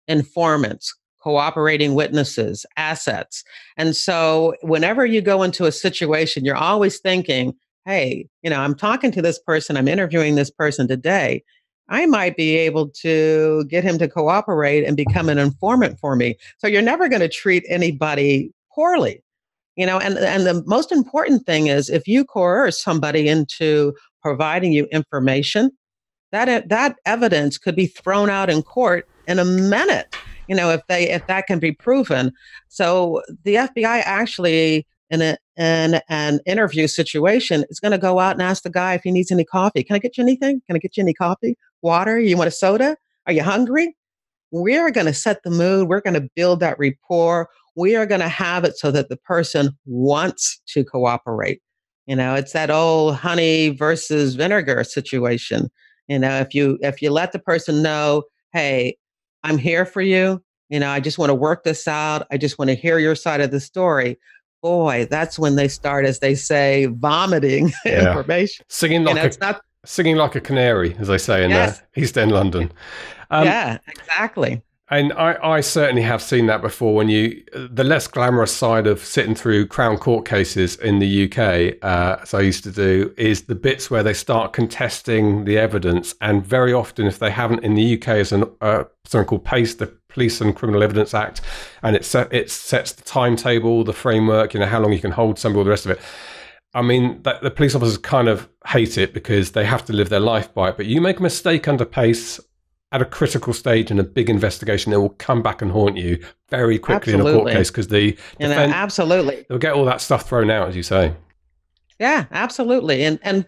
informants, cooperating witnesses, assets. And so whenever you go into a situation, you're always thinking, hey, you know, I'm talking to this person, I'm interviewing this person today. I might be able to get him to cooperate and become an informant for me. So you're never going to treat anybody poorly you know and and the most important thing is if you coerce somebody into providing you information that that evidence could be thrown out in court in a minute you know if they if that can be proven. So the fbi actually in a in an interview situation is going to go out and ask the guy if he needs any coffee. Can i get you anything? Can i get you any coffee? Water? You want a soda? Are you hungry we're going to set the mood we're going to build that rapport we are going to have it so that the person wants to cooperate. You know, it's that old honey versus vinegar situation. You know, if you if you let the person know, hey, I'm here for you. You know, I just want to work this out. I just want to hear your side of the story. Boy, that's when they start, as they say, vomiting yeah. information. Singing like you know, a, not, singing like a canary, as they say in uh. East End London. Um, yeah, exactly. And I, I certainly have seen that before. When you, the less glamorous side of sitting through Crown Court cases in the UK, uh, as I used to do, is the bits where they start contesting the evidence. And very often, if they haven't in the UK, as an uh, something called PACE, the Police and Criminal Evidence Act, and it set, it sets the timetable, the framework, you know, how long you can hold somebody, all the rest of it. I mean, the, the police officers kind of hate it because they have to live their life by it. But you make a mistake under PACE at a critical stage in a big investigation, it will come back and haunt you very quickly absolutely. in a court case because the you know, absolutely they'll get all that stuff thrown out, as you say. Yeah, absolutely. And and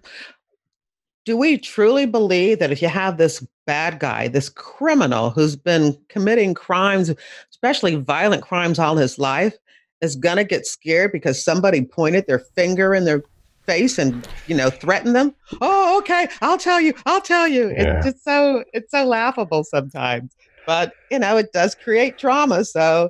do we truly believe that if you have this bad guy, this criminal who's been committing crimes, especially violent crimes all his life, is going to get scared because somebody pointed their finger in their face and you know threaten them. Oh okay i'll tell you i'll tell you. Yeah. it's just so it's so laughable sometimes. But you know it does create trauma so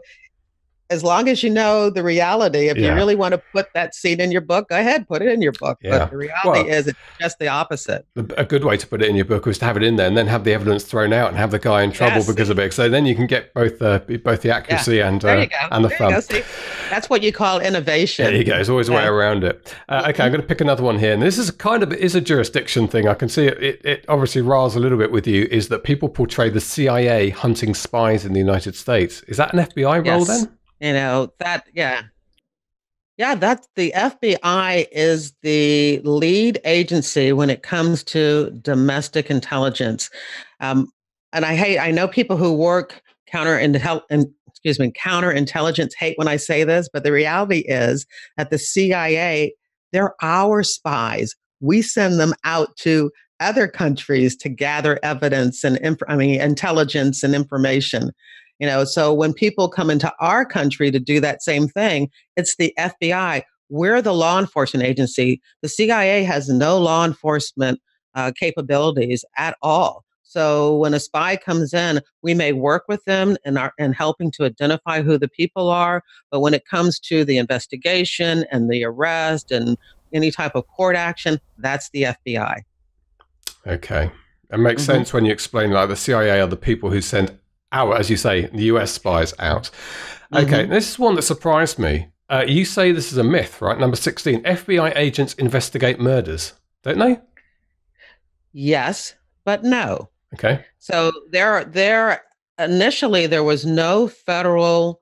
as long as you know the reality, if yeah. you really want to put that scene in your book, go ahead, put it in your book. Yeah. But the reality well, is it's just the opposite. A good way to put it in your book was to have it in there and then have the evidence thrown out and have the guy in trouble yes. because of it. So then you can get both the both the accuracy yeah. and uh, and the there fun. That's what you call innovation. There you go. There's always a way around it. Uh, okay, I'm going to pick another one here, and this is kind of is a jurisdiction thing. I can see it. It, it obviously riles a little bit with you. Is that people portray the CIA hunting spies in the United States? Is that an FBI role then? You know, that, yeah. Yeah, that's the FBI is the lead agency when it comes to domestic intelligence. Um, and I hate, I know people who work counter in, excuse me, counterintelligence hate when I say this, but the reality is that the CIA, they're our spies. We send them out to other countries to gather evidence and I mean intelligence and information. You know, so when people come into our country to do that same thing, it's the FBI. We're the law enforcement agency. The CIA has no law enforcement uh, capabilities at all. So when a spy comes in, we may work with them and are and helping to identify who the people are. But when it comes to the investigation and the arrest and any type of court action, that's the FBI. Okay. It makes mm-hmm. sense when you explain like the CIA are the people who send our, as you say, the US spies out. Okay, mm-hmm. this is one that surprised me. Uh, you say this is a myth, right? Number 16 FBI agents investigate murders, don't they? Yes, but no. Okay. So there, there initially there was no federal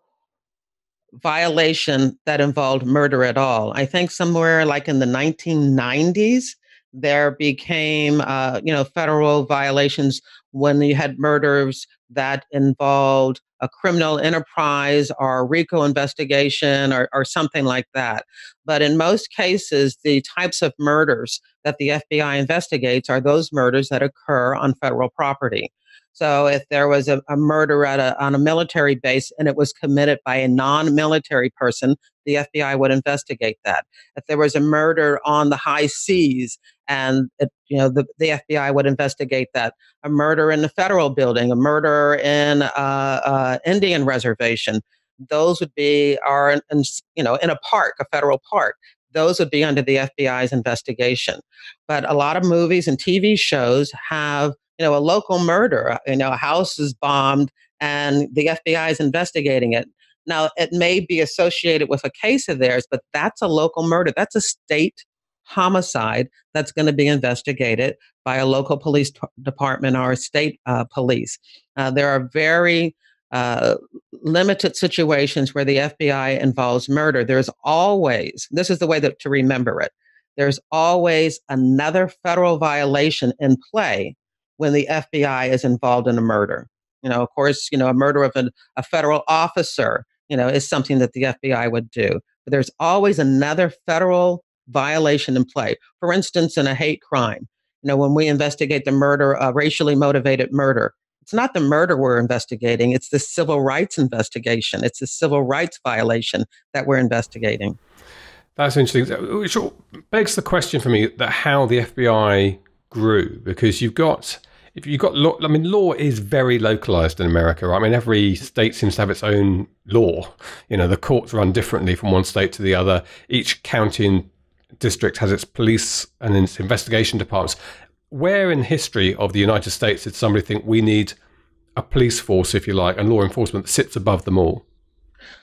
violation that involved murder at all. I think somewhere like in the 1990s, there became, uh, you know, federal violations when you had murders that involved a criminal enterprise or a RICO investigation or, or something like that. But in most cases, the types of murders that the FBI investigates are those murders that occur on federal property. So if there was a, a murder at a, on a military base and it was committed by a non-military person, the FBI would investigate that. If there was a murder on the high seas and it, you know the, the FBI would investigate that. A murder in the federal building, a murder in uh, uh, Indian reservation, those would be are in, you know in a park, a federal park. Those would be under the FBI's investigation. But a lot of movies and TV shows have you know, a local murder, uh, you know, a house is bombed and the FBI is investigating it. Now, it may be associated with a case of theirs, but that's a local murder. That's a state homicide that's going to be investigated by a local police t- department or a state uh, police. Uh, there are very uh, limited situations where the FBI involves murder. There's always, this is the way that to remember it, there's always another federal violation in play when the FBI is involved in a murder. You know, of course, you know, a murder of a, a federal officer, you know, is something that the FBI would do. But there's always another federal violation in play. For instance, in a hate crime, you know, when we investigate the murder, a racially motivated murder, it's not the murder we're investigating, it's the civil rights investigation. It's the civil rights violation that we're investigating. That's interesting. Uh, which begs the question for me that how the FBI grew because you've got if you've got law, I mean, law is very localized in America. Right? I mean, every state seems to have its own law. You know, the courts run differently from one state to the other. Each county and district has its police and its investigation departments. Where in history of the United States did somebody think we need a police force, if you like, and law enforcement that sits above them all?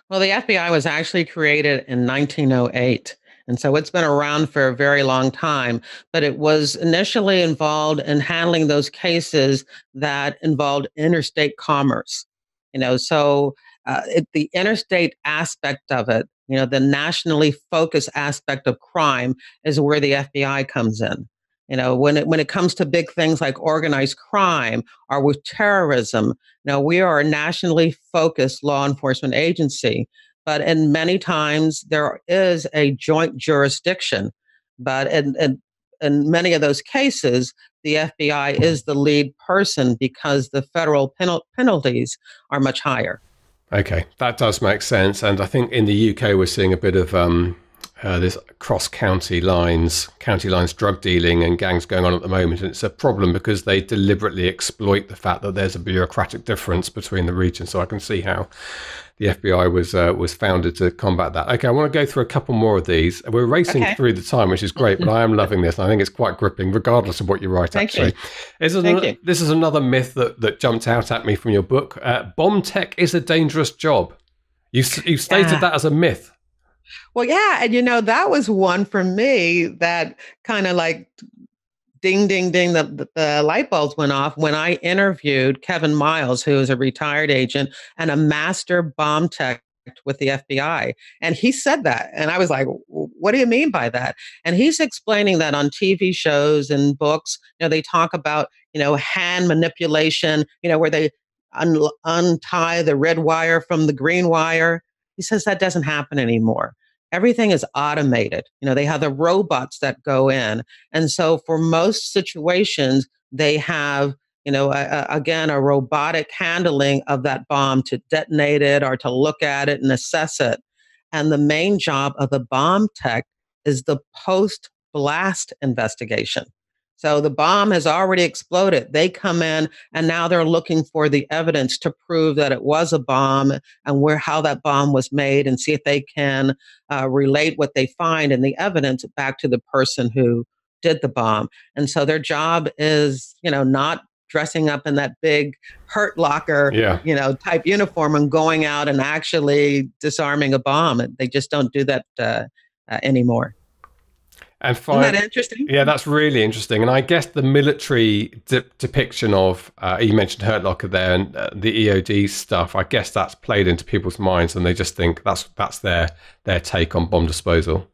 Well, the FBI was actually created in 1908. And so it's been around for a very long time, but it was initially involved in handling those cases that involved interstate commerce. You know, so uh, it, the interstate aspect of it, you know, the nationally focused aspect of crime is where the FBI comes in. You know, when it when it comes to big things like organized crime or with terrorism, you know, we are a nationally focused law enforcement agency but in many times there is a joint jurisdiction. But in, in, in many of those cases, the FBI is the lead person because the federal penal- penalties are much higher. Okay, that does make sense. And I think in the UK, we're seeing a bit of um, uh, this cross county lines, county lines drug dealing and gangs going on at the moment. And it's a problem because they deliberately exploit the fact that there's a bureaucratic difference between the regions. So I can see how the FBI was uh, was founded to combat that. Okay, I want to go through a couple more of these. We're racing okay. through the time, which is great, but I am loving this. I think it's quite gripping, regardless of what you write. Thank actually, you. This, is Thank you. this is another myth that that jumped out at me from your book. Uh, bomb tech is a dangerous job. You you stated yeah. that as a myth. Well, yeah, and you know that was one for me that kind of like ding, ding, ding, the, the, light bulbs went off when I interviewed Kevin Miles, who is a retired agent and a master bomb tech with the FBI. And he said that. And I was like, what do you mean by that? And he's explaining that on TV shows and books, you know, they talk about, you know, hand manipulation, you know, where they un- untie the red wire from the green wire. He says that doesn't happen anymore. Everything is automated. You know, they have the robots that go in. And so for most situations, they have you know, a, a, again, a robotic handling of that bomb to detonate it or to look at it and assess it. And the main job of the bomb tech is the post blast investigation. So the bomb has already exploded. They come in and now they're looking for the evidence to prove that it was a bomb and where how that bomb was made and see if they can uh, relate what they find in the evidence back to the person who did the bomb. And so their job is, you know, not dressing up in that big hurt locker, yeah. you know, type uniform and going out and actually disarming a bomb. They just don't do that uh, uh, anymore. And five, Isn't that interesting? Yeah, that's really interesting. And I guess the military de- depiction of, uh, you mentioned Hurt Locker there and uh, the EOD stuff, I guess that's played into people's minds and they just think that's that's their their take on bomb disposal.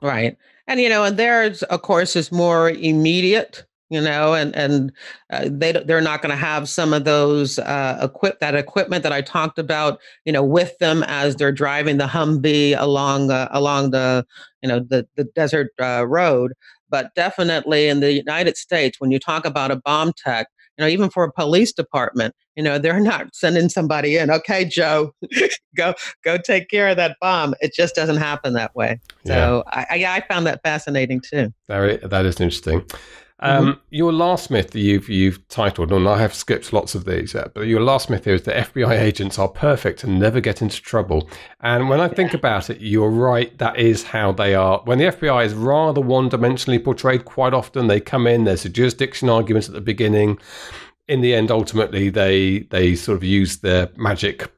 Right. And, you know, and theirs, of course, is more immediate you know, and and uh, they they're not going to have some of those uh, equip that equipment that I talked about, you know, with them as they're driving the Humvee along uh, along the you know the the desert uh, road. But definitely in the United States, when you talk about a bomb tech, you know, even for a police department, you know, they're not sending somebody in. Okay, Joe, go go take care of that bomb. It just doesn't happen that way. So yeah. I, I found that fascinating too. That that is interesting. Um, mm-hmm. Your last myth that you've you've titled, and I have skipped lots of these, uh, but your last myth here is that FBI agents are perfect and never get into trouble. And when I think about it, you're right. That is how they are. When the FBI is rather one-dimensionally portrayed, quite often they come in. There's a jurisdiction argument at the beginning. In the end, ultimately, they they sort of use their magic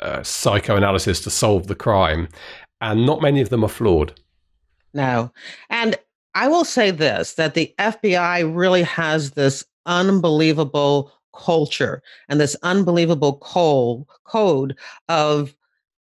uh, psychoanalysis to solve the crime, and not many of them are flawed. No, and I will say this that the FBI really has this unbelievable culture and this unbelievable code, code of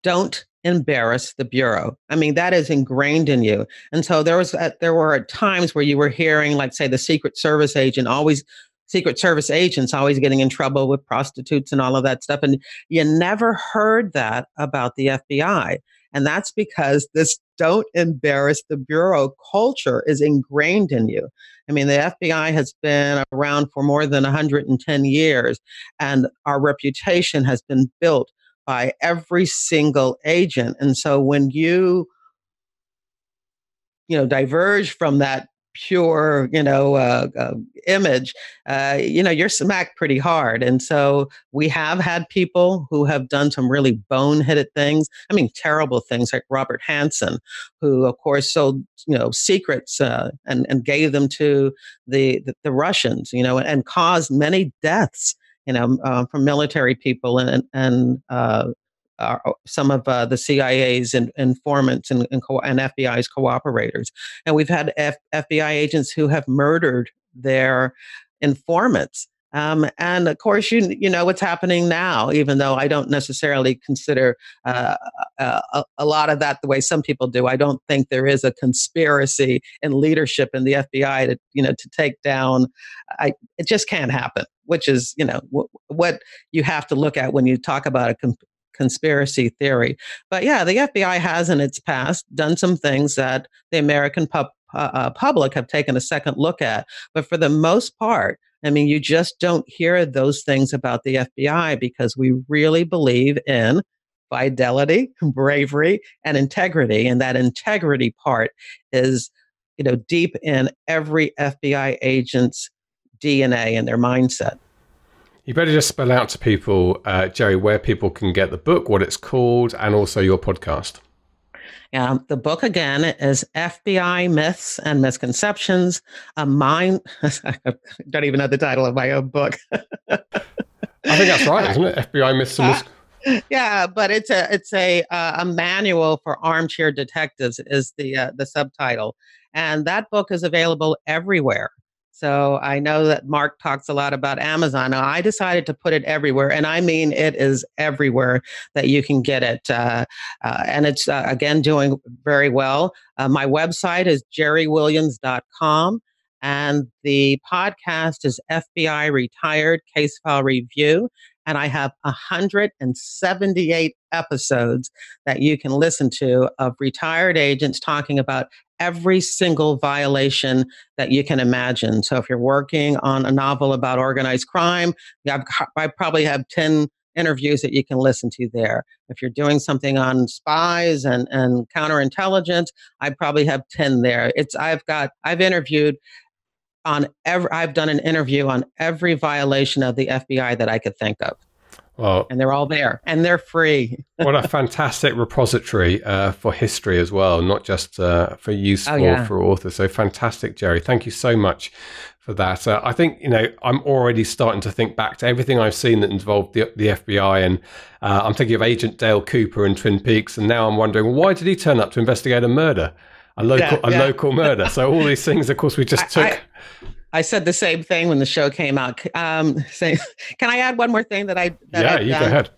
don't embarrass the bureau. I mean, that is ingrained in you. And so there was uh, there were times where you were hearing, like, say, the Secret Service agent always. Secret Service agents always getting in trouble with prostitutes and all of that stuff. And you never heard that about the FBI. And that's because this don't embarrass the Bureau culture is ingrained in you. I mean, the FBI has been around for more than 110 years, and our reputation has been built by every single agent. And so when you you know diverge from that pure, you know, uh, uh, image, uh, you know, you're smacked pretty hard. And so we have had people who have done some really boneheaded things. I mean, terrible things like Robert Hanssen, who, of course, sold, you know, secrets uh, and, and gave them to the, the, the, Russians, you know, and caused many deaths you know, uh, from military people and and uh, uh, some of uh, the CIA's in, informants and, and, co- and, FBI's cooperators. And we've had F- FBI agents who have murdered their informants. Um, and of course, you you know what's happening now. Even though I don't necessarily consider uh, uh a, a, lot of that the way some people do, I don't think there is a conspiracy in leadership in the FBI to you know to take down. I, it just can't happen. Which is you know w- what you have to look at when you talk about a com- conspiracy theory. But yeah, the FBI has in its past done some things that the American pub, uh, uh, public have taken a second look at. But for the most part, I mean, you just don't hear those things about the FBI because we really believe in fidelity, bravery, and integrity. And that integrity part is, you know, deep in every FBI agent's DNA and their mindset. You better just spell out to people, uh, Jerri, where people can get the book, what it's called, and also your podcast. Yeah, the book again is FBI Myths and Misconceptions. A mind. I don't even know the title of my own book. I think that's right, isn't it? FBI Myths and Misconceptions. yeah, but it's a it's a uh, a manual for armchair detectives is the uh, the subtitle, and that book is available everywhere. So I know that Mark talks a lot about Amazon. Now, I decided to put it everywhere, and I mean it is everywhere that you can get it. Uh, uh, and it's, uh, again, doing very well. Uh, my website is jerriwilliams.com, and the podcast is FBI Retired Case File Review. And I have 178 episodes that you can listen to of retired agents talking about every single violation that you can imagine. So if you're working on a novel about organized crime, I probably have 10 interviews that you can listen to there. If you're doing something on spies and, and counterintelligence, I probably have 10 there. It's I've got I've interviewed on every I've done an interview on every violation of the FBI that I could think of. Well, and they're all there and they're free. what a fantastic repository uh, for history as well, not just uh, for useful oh, yeah. for authors. So fantastic, Jerri. Thank you so much for that. Uh, I think you know I'm already starting to think back to everything I've seen that involved the, the FBI, and uh, I'm thinking of Agent Dale Cooper in Twin Peaks, and now I'm wondering why did he turn up to investigate a murder, a local yeah, yeah. a local murder? So all these things, of course, we just took. I, I said the same thing when the show came out. Um, say, can I add one more thing that I? That yeah, I've you done? go ahead.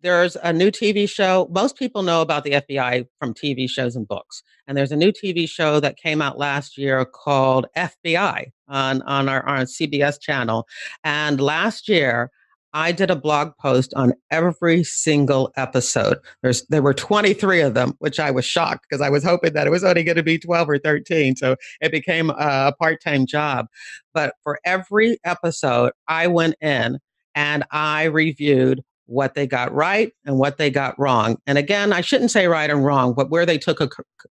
There's a new TV show. Most people know about the FBI from TV shows and books. And there's a new TV show that came out last year called FBI on, on our on CBS channel. And last year, I did a blog post on every single episode. There's there were 23 of them, which I was shocked because I was hoping that it was only going to be 12 or 13. So it became a part-time job. But for every episode, I went in and I reviewed what they got right and what they got wrong. And again, I shouldn't say right and wrong, but where they took a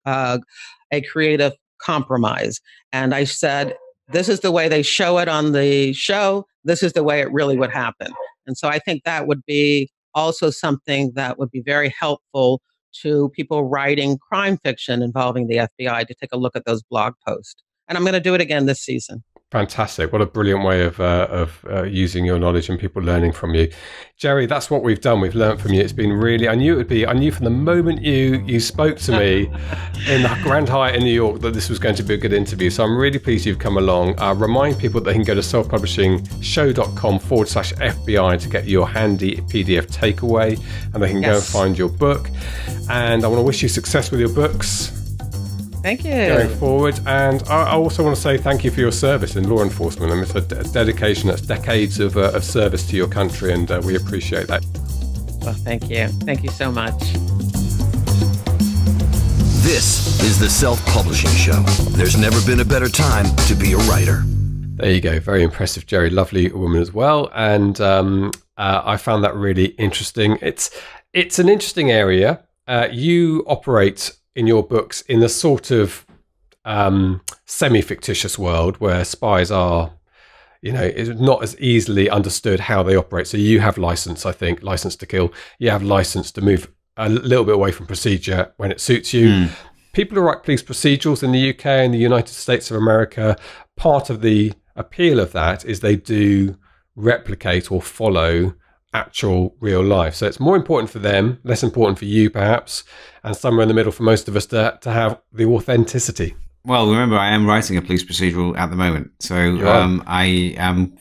uh, a creative compromise. And I said, this is the way they show it on the show. This is the way it really would happen. And so I think that would be also something that would be very helpful to people writing crime fiction involving the FBI to take a look at those blog posts. And I'm going to do it again this season. Fantastic. What a brilliant way of, uh, of uh, using your knowledge and people learning from you. Jerri, that's what we've done. We've learned from you. It's been really, I knew it would be, I knew from the moment you, you spoke to me in the Grand Hyatt in New York that this was going to be a good interview. So I'm really pleased you've come along. Uh, remind people that they can go to selfpublishingshow.com forward slash FBI to get your handy PDF takeaway and they can yes. go and find your book. And I want to wish you success with your books Thank you. Going forward. And I also want to say thank you for your service in law enforcement. I mean, it's a, dedication that's decades of, uh, of service to your country, and uh, we appreciate that. Well, thank you. Thank you so much. This is the Self Publishing Show. There's never been a better time to be a writer. There you go. Very impressive, Jerri. Lovely woman as well. And um, uh, I found that really interesting. It's it's an interesting area. Uh, you operate in your books in the sort of um, semi-fictitious world where spies are you know it's not as easily understood how they operate. So you have license i think license to kill. You have license to move a little bit away from procedure when it suits you. Mm. people who write police procedurals in the uk and the united states of america part of the appeal of that is they do replicate or follow actual real life. So it's more important for them, less important for you, perhaps, and somewhere in the middle for most of us to, to have the authenticity. Well, remember, I am writing a police procedural at the moment, so um, I am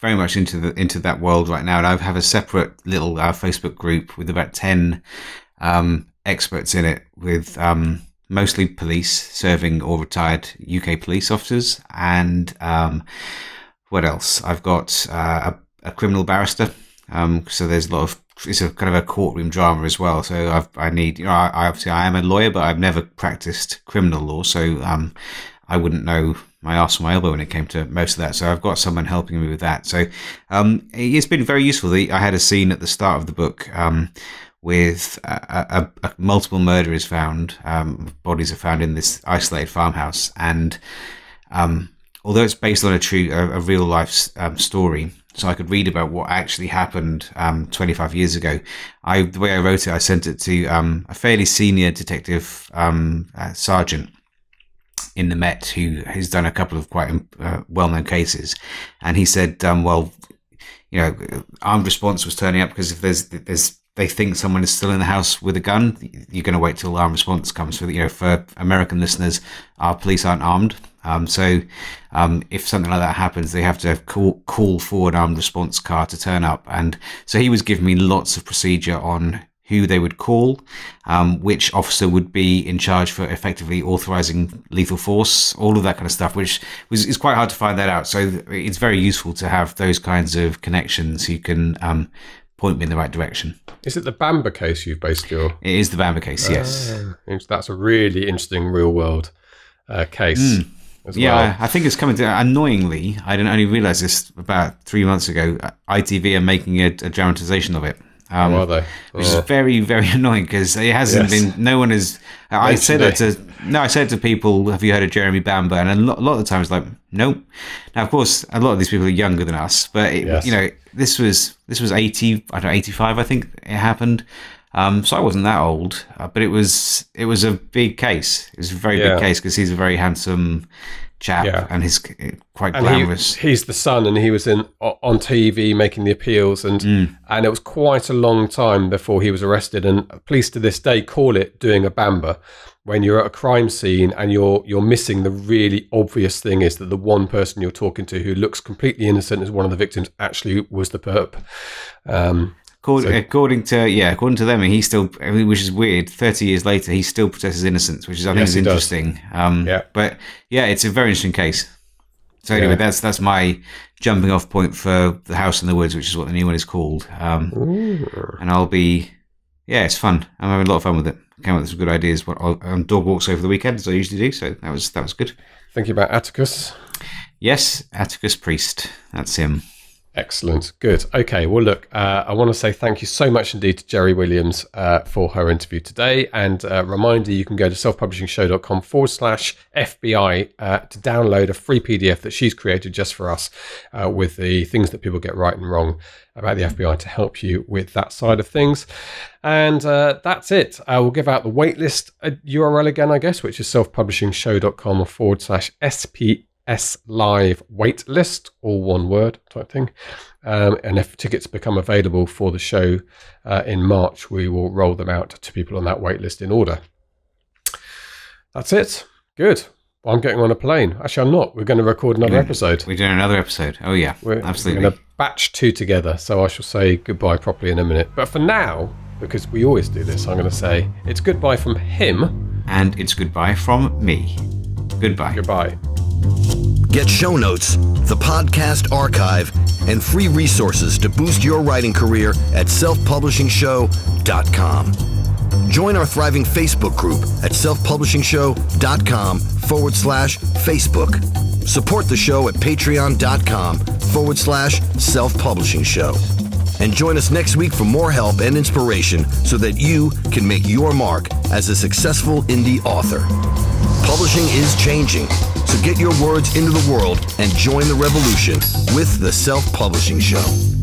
very much into the into that world right now. And I have a separate little uh, Facebook group with about ten um, experts in it, with um, mostly police serving or retired UK police officers, and um, what else? I've got uh, a, a criminal barrister um, so there's a lot of it's a kind of a courtroom drama as well. So I've, i need, you know, I, I, obviously I am a lawyer, but I've never practiced criminal law, so um, I wouldn't know my arse from my elbow when it came to most of that. So I've got someone helping me with that. So um, it's been very useful. I had a scene at the start of the book um, with a, a, a multiple murder is found, um, bodies are found in this isolated farmhouse, and um, although it's based on a true, a, a real life story so I could read about what actually happened um, 25 years ago. I the way I wrote it, I sent it to um, a fairly senior detective um, uh, sergeant in the Met who has done a couple of quite uh, well-known cases, and he said, um, "Well, you know, armed response was turning up because if there's there's they think someone is still in the house with a gun, you're going to wait till armed response comes. For you know, for American listeners, our police aren't armed." Um, so um, if something like that happens, they have to call, call forward armed response car to turn up. And so he was giving me lots of procedure on who they would call, um, which officer would be in charge for effectively authorizing lethal force, all of that kind of stuff, which was is quite hard to find that out. So it's very useful to have those kinds of connections who can um, point me in the right direction. Is it the Bamber case you've based your? It is the Bamber case, yes. Uh, that's a really interesting real world uh, case. Mm. Yeah, well. I think it's coming to. Annoyingly, I didn't only realize this about three months ago. ITV are making a, a dramatization of it. Um, are they? Which is very, very annoying because it hasn't yes. been. No one has. I said that to no. I said to people, "Have you heard of Jeremy Bamber?" And a lot, a lot of the times, like, nope. Now, of course, a lot of these people are younger than us, but it, yes. you know, this was this was eighty. I don't know, eighty-five. I think it happened. Um, so I wasn't that old, uh, but it was it was a big case. It was a very yeah. big case because he's a very handsome chap yeah. and he's quite and glamorous. He, he's the son, and he was in on TV making the appeals, and mm. and it was quite a long time before he was arrested. And police to this day call it doing a Bamber when you're at a crime scene and you're you're missing the really obvious thing is that the one person you're talking to who looks completely innocent as one of the victims actually was the perp. Um, According, so, according, to yeah, according to them, he still, which is weird. Thirty years later, he still protects innocence, which is I think yes, is interesting. Um, yeah, but yeah, it's a very interesting case. So anyway, yeah. that's that's my jumping off point for the House in the Woods, which is what the new one is called. Um, and I'll be, yeah, it's fun. I'm having a lot of fun with it. Came up with some good ideas. What on dog walks over the weekend, as I usually do. So that was that was good. Thinking about Atticus. Yes, Atticus Priest. That's him. Excellent. Good. Okay. Well, look, uh, I want to say thank you so much indeed to Jerri Williams uh, for her interview today. And uh, reminder you can go to selfpublishingshow.com forward slash FBI uh, to download a free PDF that she's created just for us uh, with the things that people get right and wrong about the FBI to help you with that side of things. And uh, that's it. I will give out the waitlist URL again, I guess, which is selfpublishingshow.com forward slash SP S Live wait list, all one word type thing. Um, and if tickets become available for the show uh, in March, we will roll them out to people on that wait list in order. That's it. Good. I'm getting on a plane. Actually, I'm not. We're going to record another episode. We're doing another episode. Oh, yeah. We're, absolutely. We're going to batch two together. So I shall say goodbye properly in a minute. But for now, because we always do this, I'm going to say it's goodbye from him. And it's goodbye from me. Goodbye. Goodbye. Get show notes, the podcast archive, and free resources to boost your writing career at selfpublishingshow.com. Join our thriving Facebook group at selfpublishingshow.com forward slash Facebook. Support the show at patreon.com forward slash self publishing show. And join us next week for more help and inspiration so that you can make your mark as a successful indie author. Publishing is changing so get your words into the world and join the revolution with the Self Publishing Show.